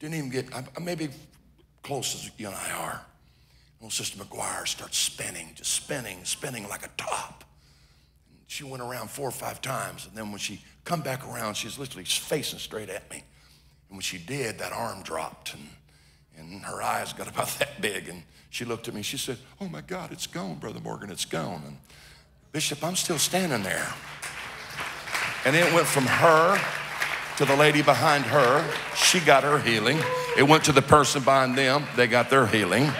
Didn't even get, I, I maybe close as you and I are. Old Sister McGuire starts spinning, just spinning, spinning like a top. And she went around four or five times, and then when she come back around, she's literally facing straight at me. And when she did, that arm dropped, and, and her eyes got about [laughs] that big, and she looked at me, she said, oh my God, it's gone, Brother Morgan, it's gone. And Bishop, I'm still standing there. And it went from her to the lady behind her. She got her healing. It went to the person behind them. They got their healing.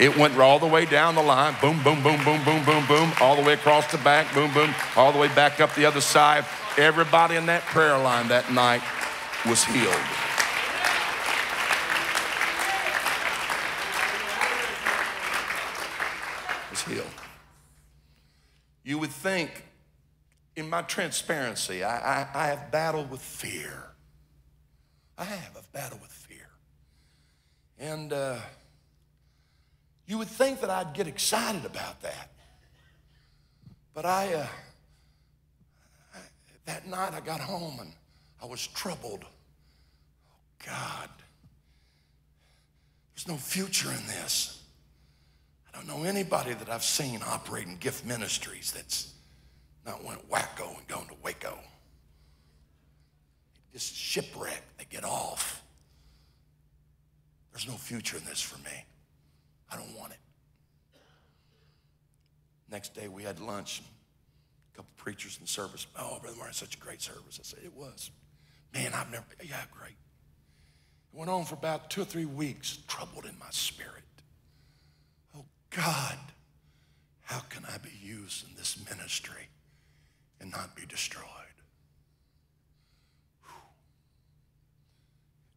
It went all the way down the line. Boom, boom, boom, boom, boom, boom, boom. All the way across the back. Boom, boom. All the way back up the other side. Everybody in that prayer line that night was healed. Was healed. You would think, in my transparency, I, I, I have battled with fear. I have. Battled with fear. And uh, you would think that I'd get excited about that. But I, uh, I, that night I got home and I was troubled. Oh, God, there's no future in this. I don't know anybody that I've seen operating gift ministries that's not went wacko and gone to Waco. Just shipwreck, they get off. There's no future in this for me. I don't want it. Next day we had lunch. A couple preachers in service. Oh, Brother Martin, such a great service. I said, it was. Man, I've never, yeah, great. It went on for about two or three weeks, troubled in my spirit. God, how can I be used in this ministry and not be destroyed?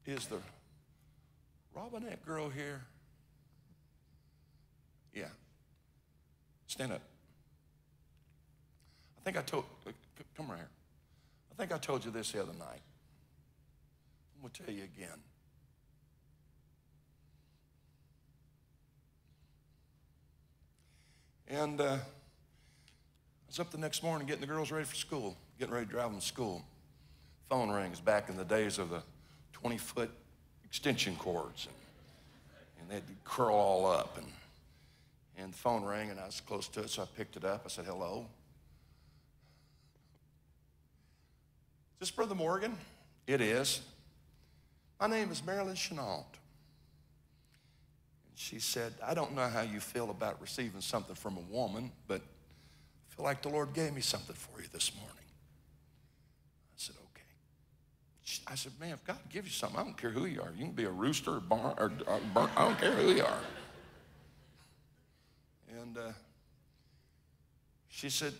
Whew. Is the Robinette girl here? Yeah. Stand up. I think I told, uh, come right here. I think I told you this the other night. I'm going to tell you again. And uh, I was up the next morning getting the girls ready for school, getting ready to drive them to school. Phone rings back in the days of the 20 foot extension cords. And, and they'd curl all up. And, and the phone rang, and I was close to it, so I picked it up. I said, Hello. Is this Brother Morgan? It is. My name is Marilyn Chenault. She said, I don't know how you feel about receiving something from a woman, but I feel like the Lord gave me something for you this morning. I said, okay. She- I said, man, if God gives you something, I don't care who you are. You can be a rooster or, barn, or, or burnt, I don't care who you are. And uh, she said,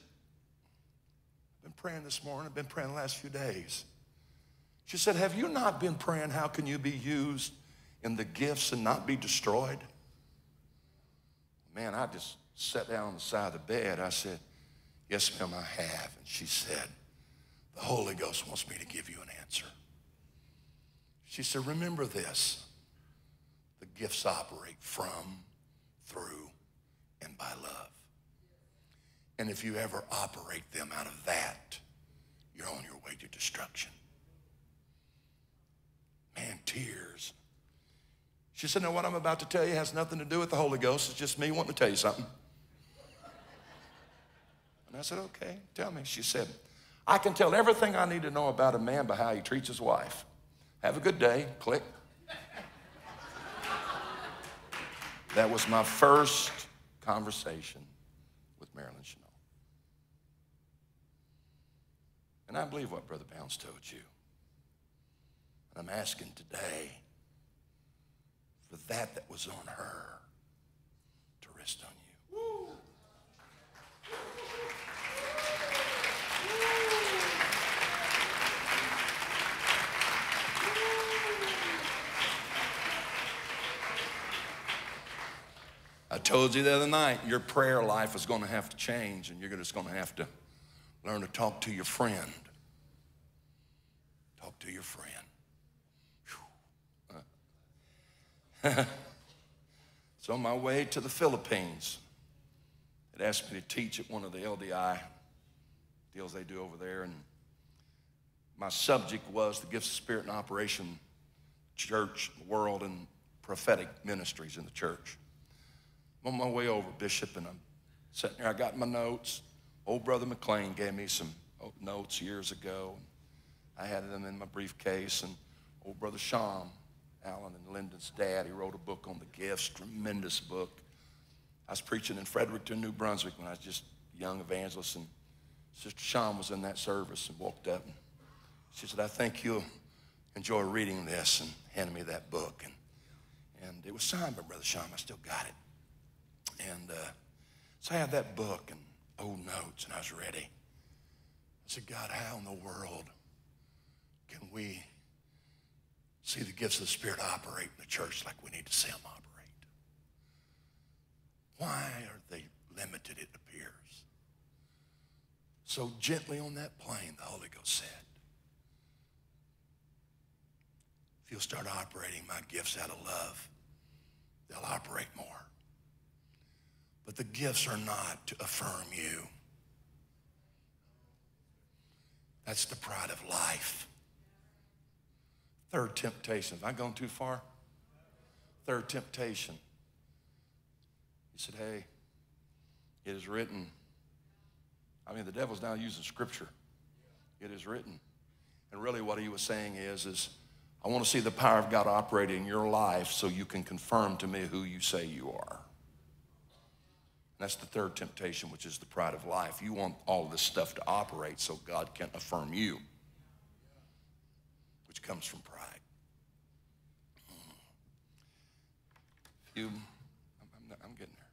I've been praying this morning, I've been praying the last few days. She said, Have you not been praying? How can you be used in the gifts and not be destroyed? Man, I just sat down on the side of the bed. I said, Yes, ma'am, I have. And she said, The Holy Ghost wants me to give you an answer. She said, Remember this the gifts operate from, through, and by love. And if you ever operate them out of that, you're on your way to destruction. Man, tears. She said, No, what I'm about to tell you has nothing to do with the Holy Ghost. It's just me wanting to tell you something. And I said, Okay, tell me. She said, I can tell everything I need to know about a man by how he treats his wife. Have a good day. Click. That was my first conversation with Marilyn Chenault. And I believe what Brother Bounce told you. And I'm asking today for that that was on her to rest on you. I told you the other night, your prayer life is going to have to change, and you're just going to have to learn to talk to your friend. Talk to your friend. [laughs] So on my way to the Philippines, it asked me to teach at one of the LDI deals they do over there, and my subject was the gifts of spirit and operation, church, world, and prophetic ministries in the church. I'm on my way over, Bishop, and I'm sitting there. I got my notes. Old brother McLean gave me some notes years ago. I had them in my briefcase, and old brother Sean, Alan and Lyndon's dad, he wrote a book on the gifts, tremendous book. I was preaching in Fredericton, New Brunswick when I was just a young evangelist, and Sister Sean was in that service and walked up. And she said, I think you'll enjoy reading this, and handed me that book. And, and it was signed by Brother Sean. I still got it. And uh, so I had that book and old notes, and I was ready. I said, God, how in the world can we see the gifts of the Spirit operate in the church like we need to see them operate? Why are they limited, it appears? So gently on that plane, the Holy Ghost said, if you'll start operating my gifts out of love, they'll operate more. But the gifts are not to affirm you. That's the pride of life. Third temptation. Have I gone too far? Third temptation. He said, Hey, it is written. I mean, the devil's now using scripture. It is written. And really what he was saying is, is I want to see the power of God operate in your life so you can confirm to me who you say you are. that's the third temptation, which is the pride of life. You want all this stuff to operate so God can affirm you, which comes from pride. Hmm. You, I'm, I'm, I'm getting there.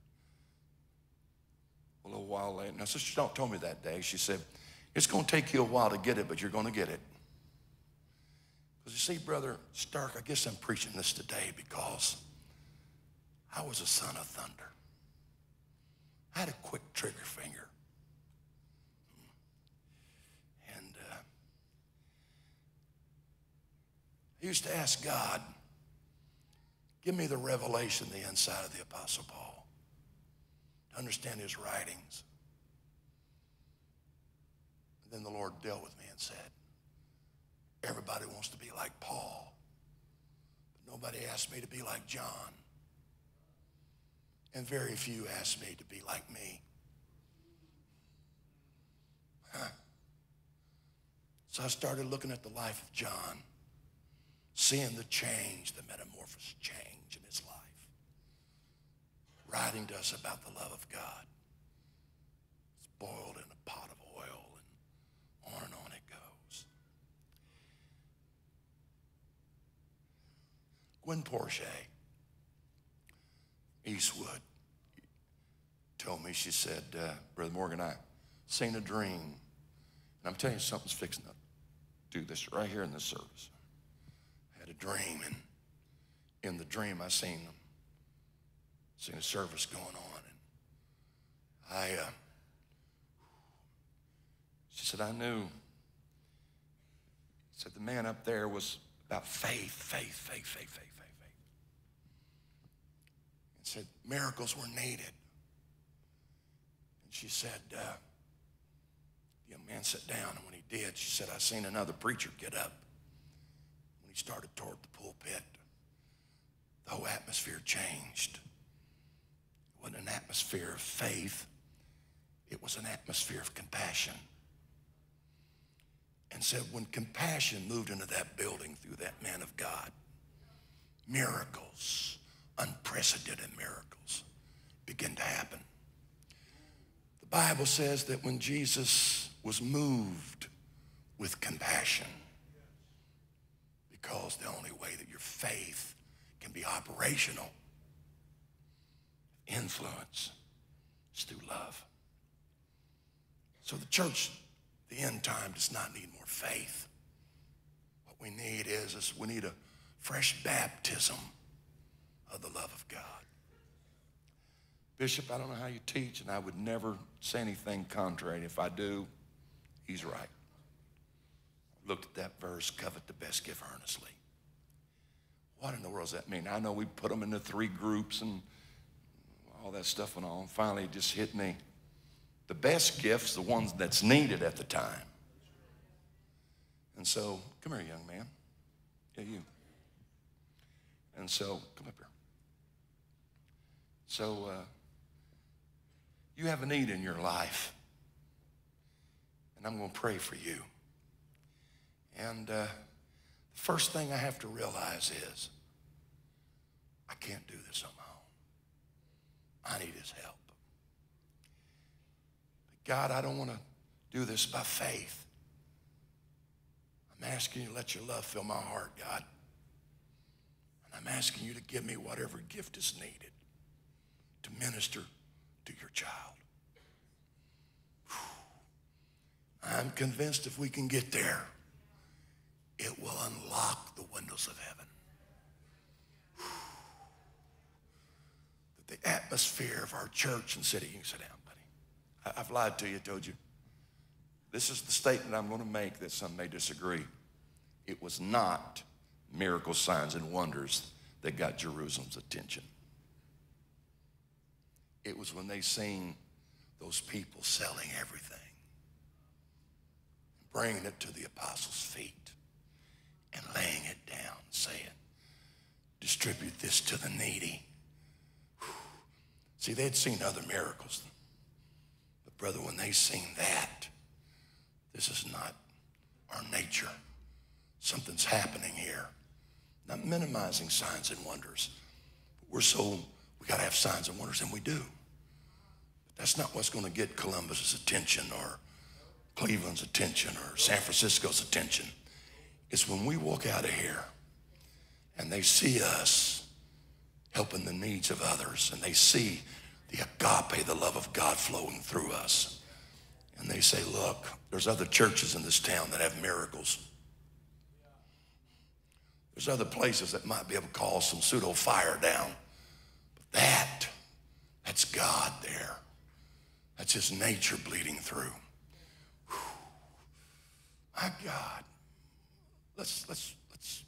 A little while later, now Sister Don't told me that day. She said, "It's going to take you a while to get it, but you're going to get it." Because you see, Brother Stark, I guess I'm preaching this today because I was a son of thunder. I had a quick trigger finger. And uh, I used to ask God, give me the revelation, the inside of the Apostle Paul, to understand his writings. And then the Lord dealt with me and said, everybody wants to be like Paul, but nobody asked me to be like John and very few asked me to be like me. Huh. So I started looking at the life of John, seeing the change, the metamorphosis change in his life, writing to us about the love of God. It's boiled in a pot of oil, and on and on it goes. Gwen Porsche Eastwood told me, she said, uh, Brother Morgan, I seen a dream. And I'm telling you, something's fixing to do this right here in this service. Had a dream, and in the dream, I seen seen a service going on. And I, uh, she said, I knew. Said the man up there was about faith, faith, faith, faith, faith faith, faith. And said miracles were needed. And she said, uh, the young man sat down, and when he did, she said, I seen another preacher get up. He started toward the pulpit, the whole atmosphere changed. It wasn't an atmosphere of faith, it was an atmosphere of compassion. And said, when compassion moved into that building through that man of God, miracles unprecedented miracles begin to happen. The Bible says that when Jesus was moved with compassion, because the only way that your faith can be operational, influence, is through love. So the church, the end time, does not need more faith. What we need is, is we need a fresh baptism of the love of God. Bishop, I don't know how you teach, and I would never say anything contrary. If I do, he's right. Looked at that verse, covet the best, gift earnestly. What in the world does that mean? I know we put them into three groups and all that stuff went on. Finally, it just hit me. The best gifts, the ones that's needed at the time. And so, come here, young man. Yeah, you. And so, come up here. So, uh, you have a need in your life, and I'm going to pray for you. And uh, the first thing I have to realize is I can't do this on my own. I need his help. But God, I don't want to do this by faith. I'm asking you to let your love fill my heart, God. And I'm asking you to give me whatever gift is needed to minister to your child. I'm convinced if we can get there, it will unlock the windows of heaven. That the atmosphere of our church and city, you can sit down, buddy. I've lied to you, told you. This is the statement I'm going to make that some may disagree. It was not miracle signs and wonders that got Jerusalem's attention. It was when they seen those people selling everything, bringing it to the apostles' feet, and laying it down, saying, distribute this to the needy. See, they'd seen other miracles. But, brother, when they seen that, this is not our nature. Something's happening here. Not minimizing signs and wonders. But we're so we got to have signs and wonders, and we do. But That's not what's going to get Columbus's attention or Cleveland's attention or San Francisco's attention. It's when we walk out of here and they see us helping the needs of others and they see the agape, the love of God flowing through us. And they say, look, there's other churches in this town that have miracles. There's other places that might be able to call some pseudo fire down. But that, that's God there. That's his nature bleeding through. Whew. My God. Let's let's let's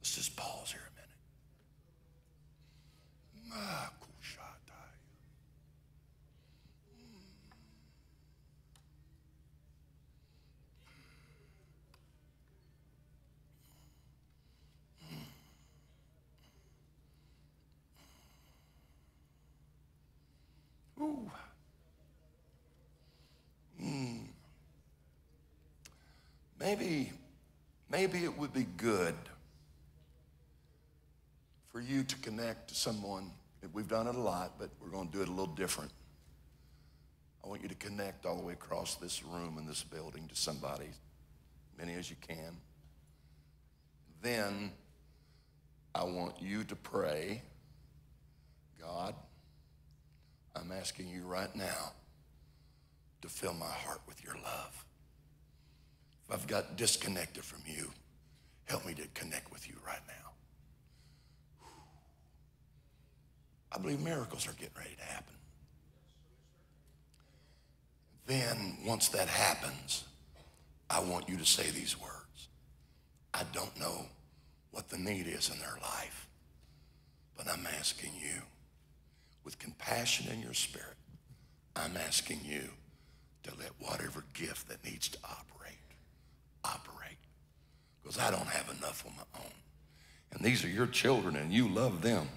let's just pause here a minute. Makushatai. Ooh. Mm. Maybe, maybe it would be good for you to connect to someone. We've done it a lot, but we're going to do it a little different. I want you to connect all the way across this room and this building to somebody, as many as you can. Then I want you to pray, God, I'm asking you right now to fill my heart with your love. I've got disconnected from you, help me to connect with you right now. I believe miracles are getting ready to happen. Then, once that happens, I want you to say these words. I don't know what the need is in their life, but I'm asking you, with compassion in your spirit, I'm asking you to let whatever gift that needs to operate, operate. Because I don't have enough on my own. And these are your children and you love them.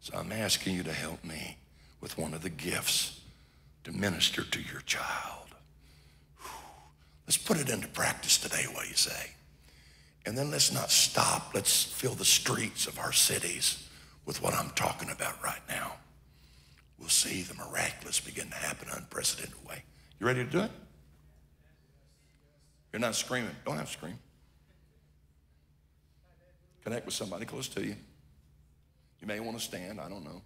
So I'm asking you to help me with one of the gifts to minister to your child. Whew. Let's put it into practice today, what you say? And then let's not stop. Let's fill the streets of our cities with what I'm talking about right now. We'll see the miraculous begin to happen in an unprecedented way. You ready to do it? You're not screaming. Don't have to scream. Connect with somebody close to you. You may want to stand. I don't know.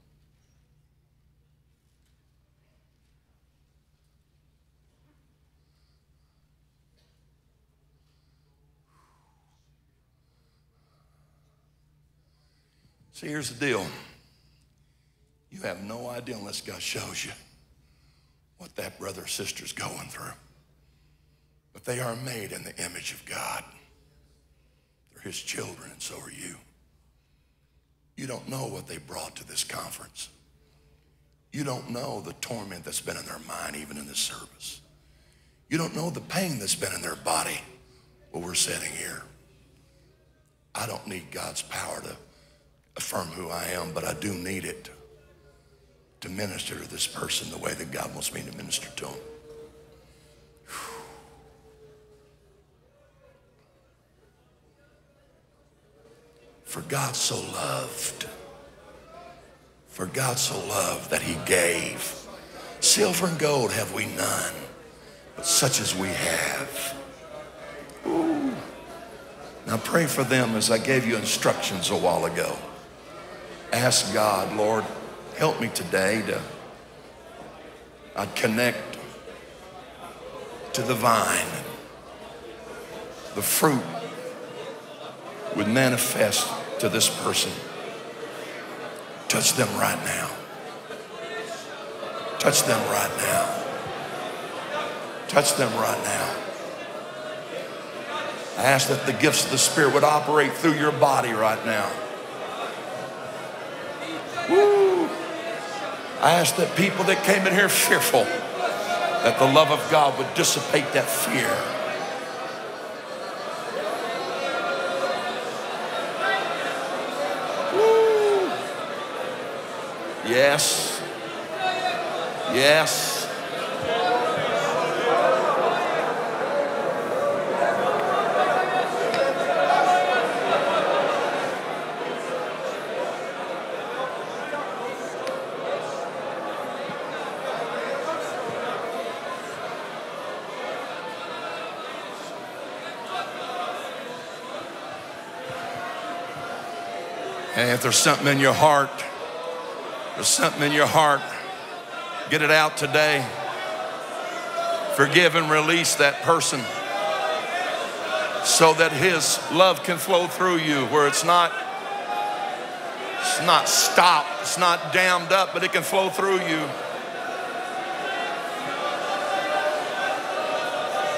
See, here's the deal. You have no idea unless God shows you what that brother or sister's going through. But they are made in the image of God. They're his children, and so are you. You don't know what they brought to this conference. You don't know the torment that's been in their mind, even in this service. You don't know the pain that's been in their body while we're sitting here. I don't need God's power to affirm who I am, but I do need it to minister to this person the way that God wants me to minister to him. For God so loved, for God so loved that he gave. Silver and gold have we none, but such as we have. Ooh. Now pray for them as I gave you instructions a while ago. Ask God, Lord, help me today to i connect to the vine. The fruit would manifest to this person. Touch them right now. Touch them right now. Touch them right now. I ask that the gifts of the Spirit would operate through your body right now. Woo. I ask that people that came in here fearful, that the love of God would dissipate that fear. Yes. Yes. And if there's something in your heart, there's something in your heart, get it out today. Forgive and release that person so that his love can flow through you where it's not it's not stopped, it's not dammed up, but it can flow through you.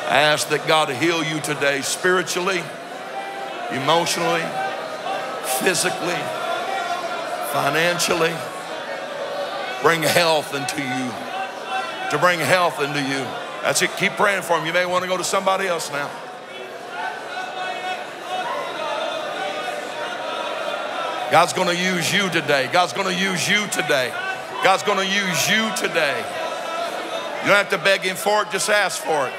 I ask that God heal you today spiritually, emotionally, physically, financially. Bring health into you. To bring health into you. That's it. Keep praying for him. You may want to go to somebody else now. God's going to use you today. God's going to use you today. God's going to use you today. You don't have to beg Him for it, just ask for it.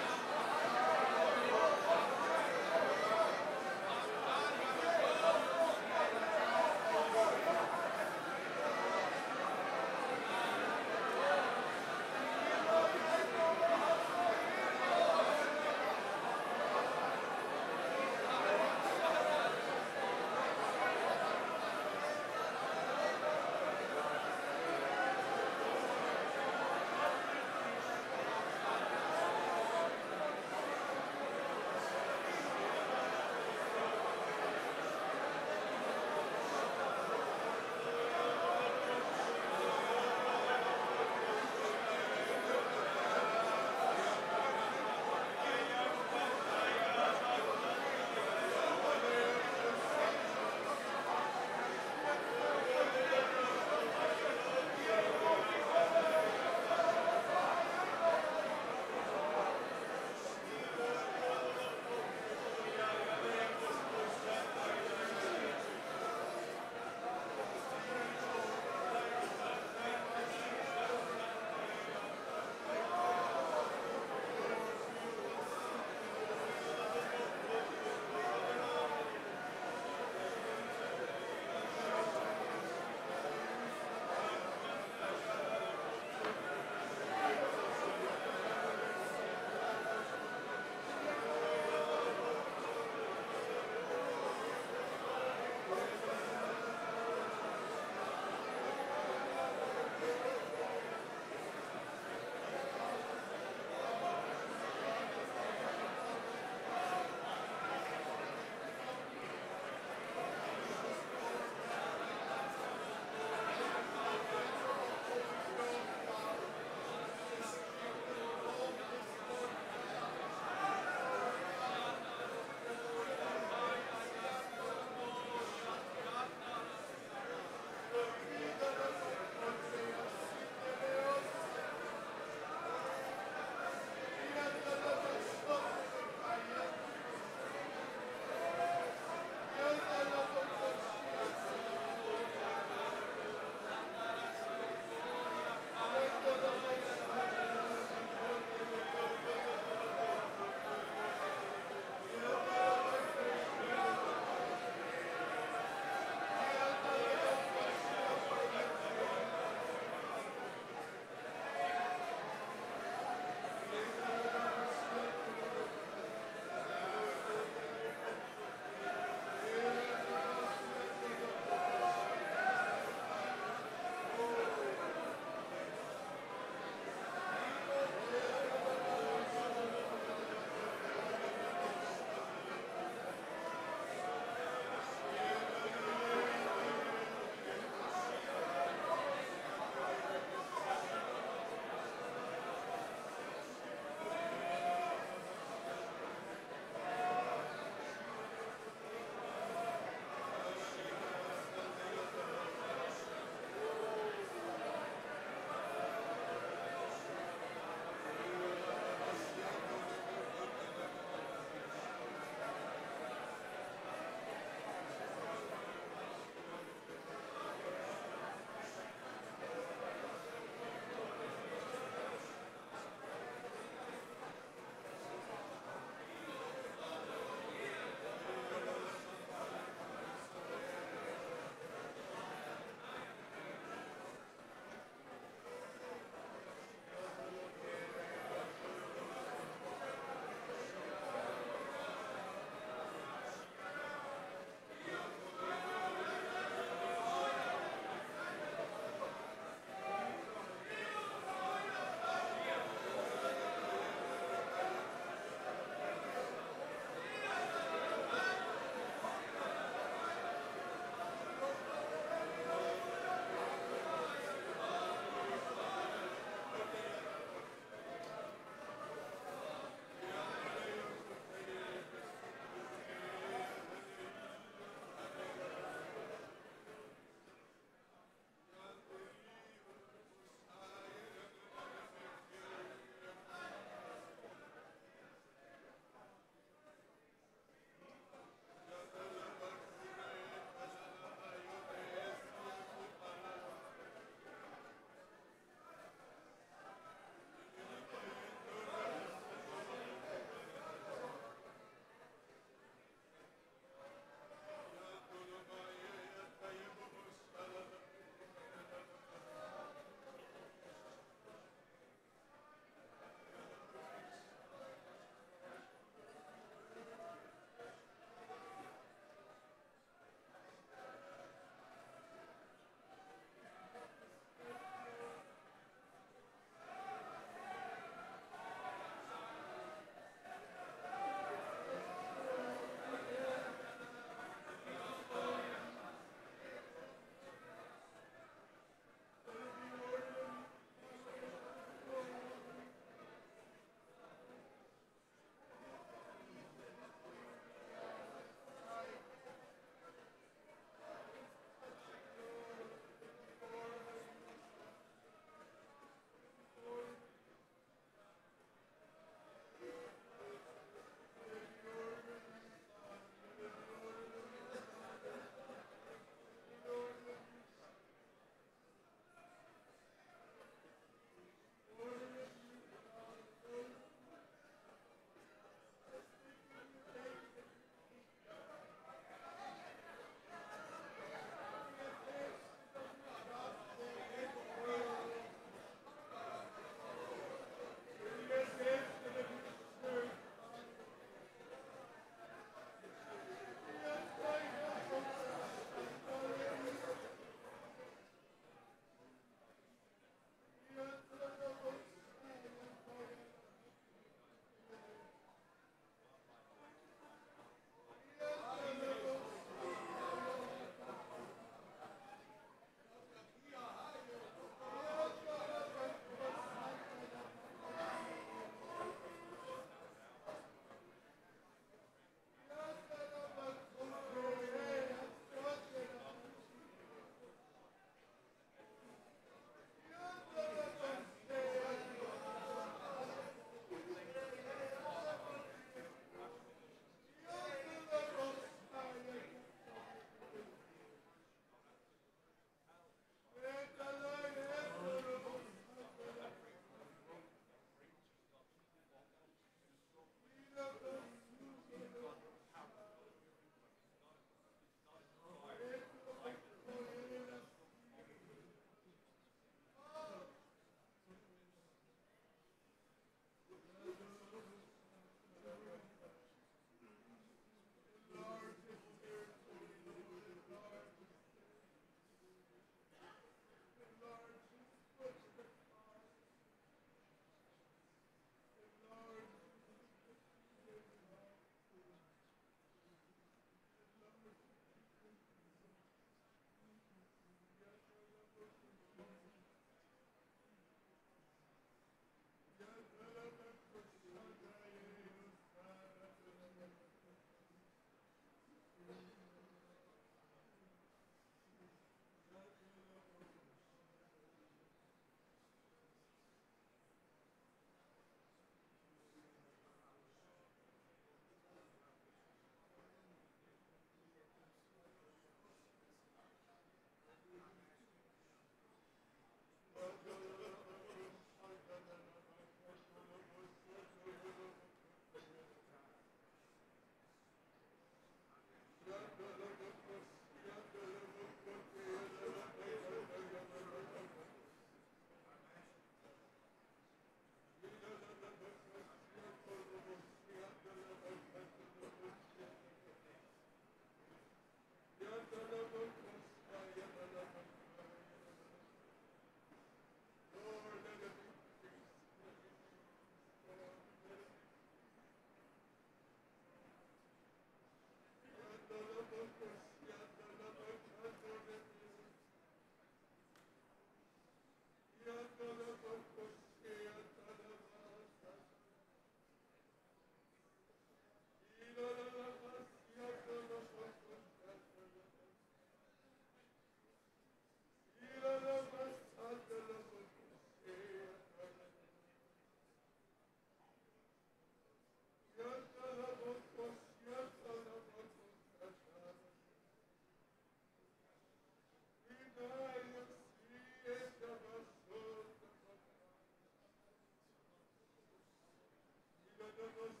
Gracias.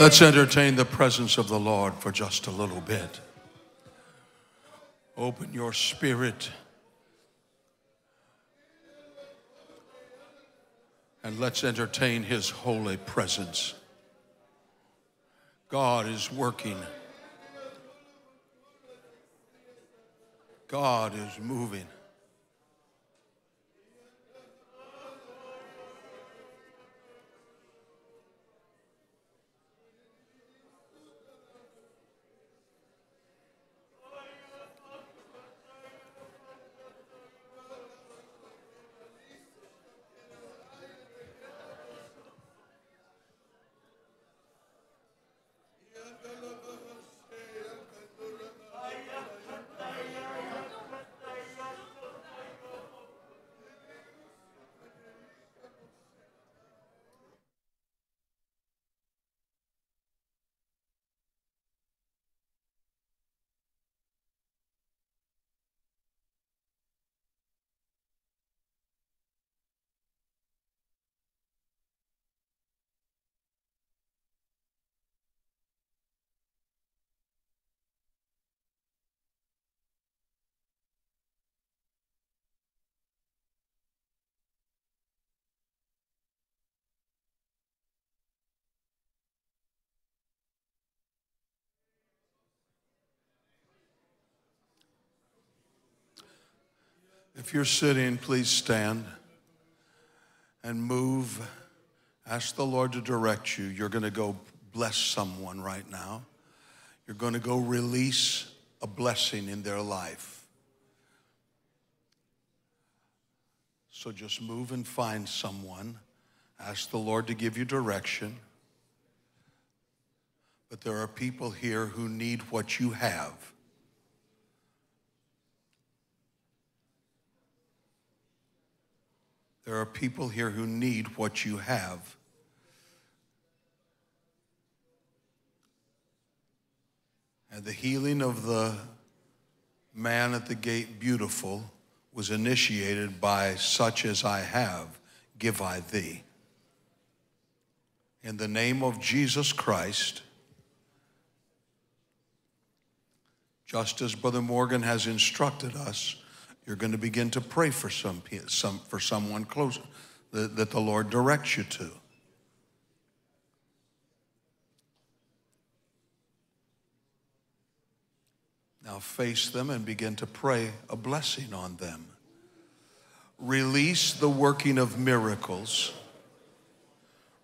Let's entertain the presence of the Lord for just a little bit. Open your spirit and let's entertain His holy presence. God is working, God is moving. If you're sitting, please stand and move. Ask the Lord to direct you. You're going to go bless someone right now. You're going to go release a blessing in their life. So just move and find someone. Ask the Lord to give you direction. But there are people here who need what you have. There are people here who need what you have. And the healing of the man at the gate, beautiful, was initiated by such as I have, give I thee. In the name of Jesus Christ, just as Brother Morgan has instructed us, you're going to begin to pray for some, some for someone close that, that the Lord directs you to. Now face them and begin to pray a blessing on them. Release the working of miracles.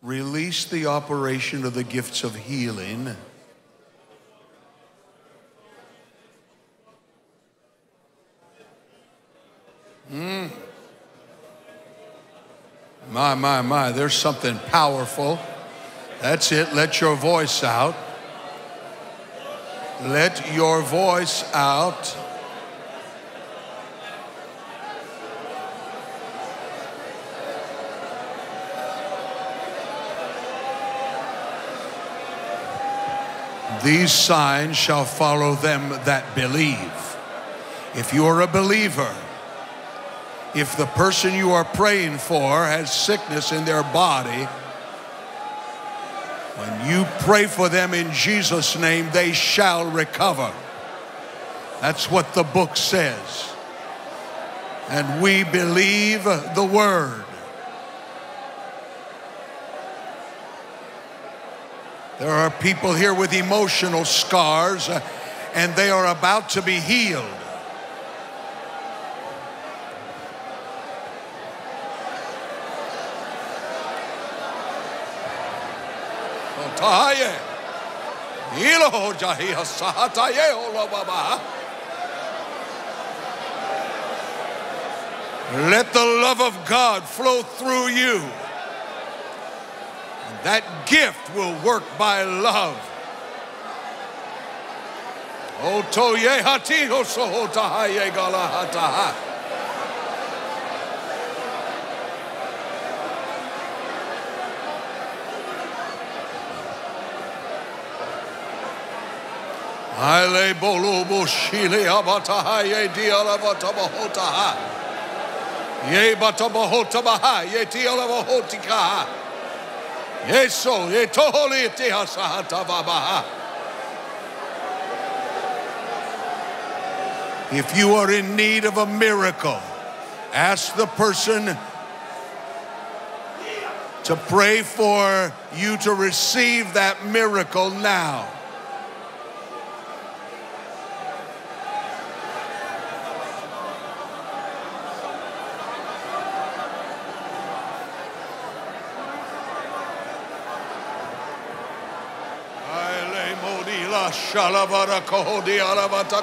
Release the operation of the gifts of healing. Mm. My, my, my, there's something powerful. That's it. Let your voice out. Let your voice out. These signs shall follow them that believe. If you're a believer, if the person you are praying for has sickness in their body, when you pray for them in Jesus' name, they shall recover. That's what the book says. And we believe the word. There are people here with emotional scars, uh, and they are about to be healed. Tahaye. Ilo jahia sahataye olo baba. Let the love of God flow through you. And that gift will work by love. Otoye hatiho sohotahaye galahataha. Ale bolo boshile abataha ye. Ye batabahota baha ye. Ye toholi tehasahata babaha. If you are in need of a miracle, ask the person to pray for you to receive that miracle now. Shalavara kohodi alavata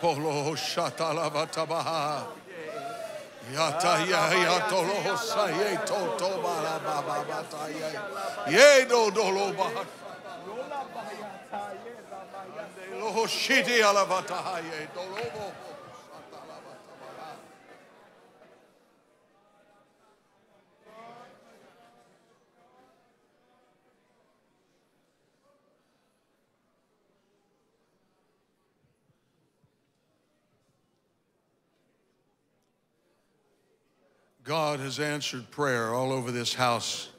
Ipolo shatala batabaha. Yata ya ya tolo saye to to bala baba bata ye. Ye do dolo has answered prayer all over this house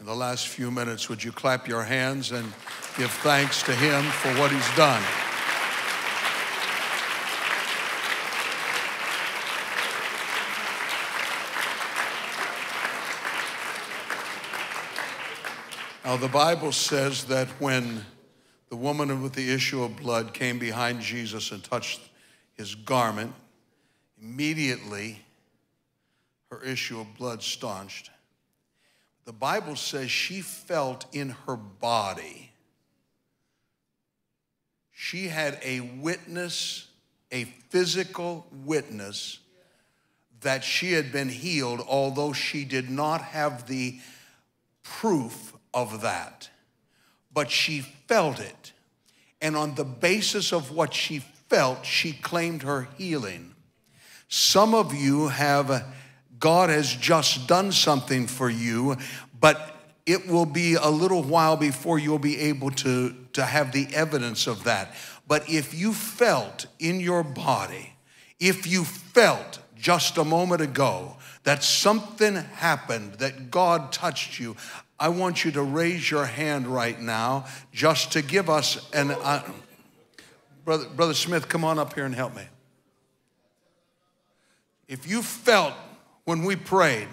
in the last few minutes. Would you clap your hands and give thanks to Him for what He's done? Now, the Bible says that when the woman with the issue of blood came behind Jesus and touched his garment, immediately her issue of blood staunched. The Bible says she felt in her body, she had a witness, a physical witness, that she had been healed, although she did not have the proof of that. But she felt it. And on the basis of what she felt, she claimed her healing. Some of you have God has just done something for you, but it will be a little while before you'll be able to, to have the evidence of that. But if you felt in your body, if you felt just a moment ago that something happened, that God touched you, I want you to raise your hand right now just to give us an. Uh, Brother, Brother Smith, come on up here and help me. If you felt when we prayed,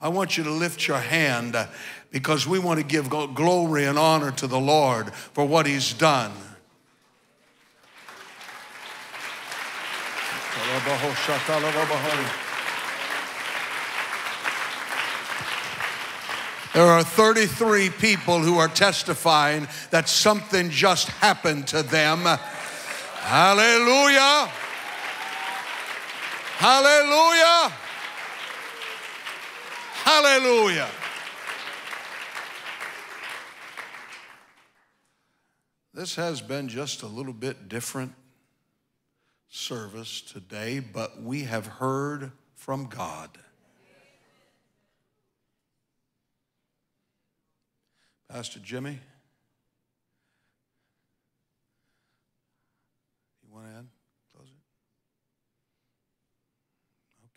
I want you to lift your hand because we want to give glory and honor to the Lord for what He's done. There are 33 people who are testifying that something just happened to them. Hallelujah! Hallelujah! Hallelujah! This has been just a little bit different service today, but we have heard from God. Pastor Jimmy, you want to add? Close it.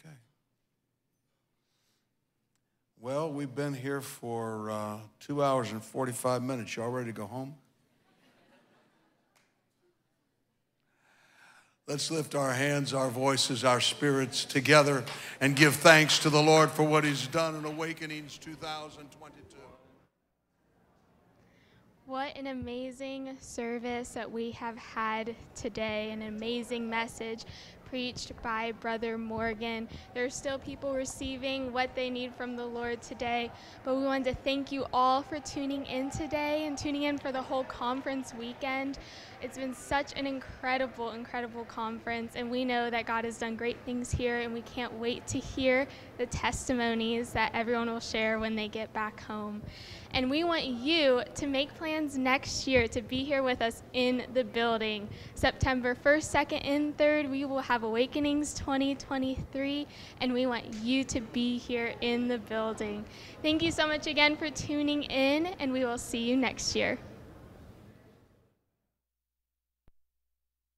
Okay. Well, we've been here for uh, two hours and 45 minutes. Y'all ready to go home? Let's lift our hands, our voices, our spirits together and give thanks to the Lord for what He's done in Awakenings 2022. What an amazing service that we have had today, an amazing message preached by Brother Morgan. There are still people receiving what they need from the Lord today, but we wanted to thank you all for tuning in today and tuning in for the whole conference weekend. It's been such an incredible, incredible conference, and we know that God has done great things here, and we can't wait to hear the testimonies that everyone will share when they get back home. And we want you to make plans next year to be here with us in the building. September 1st, 2nd, and 3rd, we will have Awakenings 2023, and we want you to be here in the building. Thank you so much again for tuning in, and we will see you next year.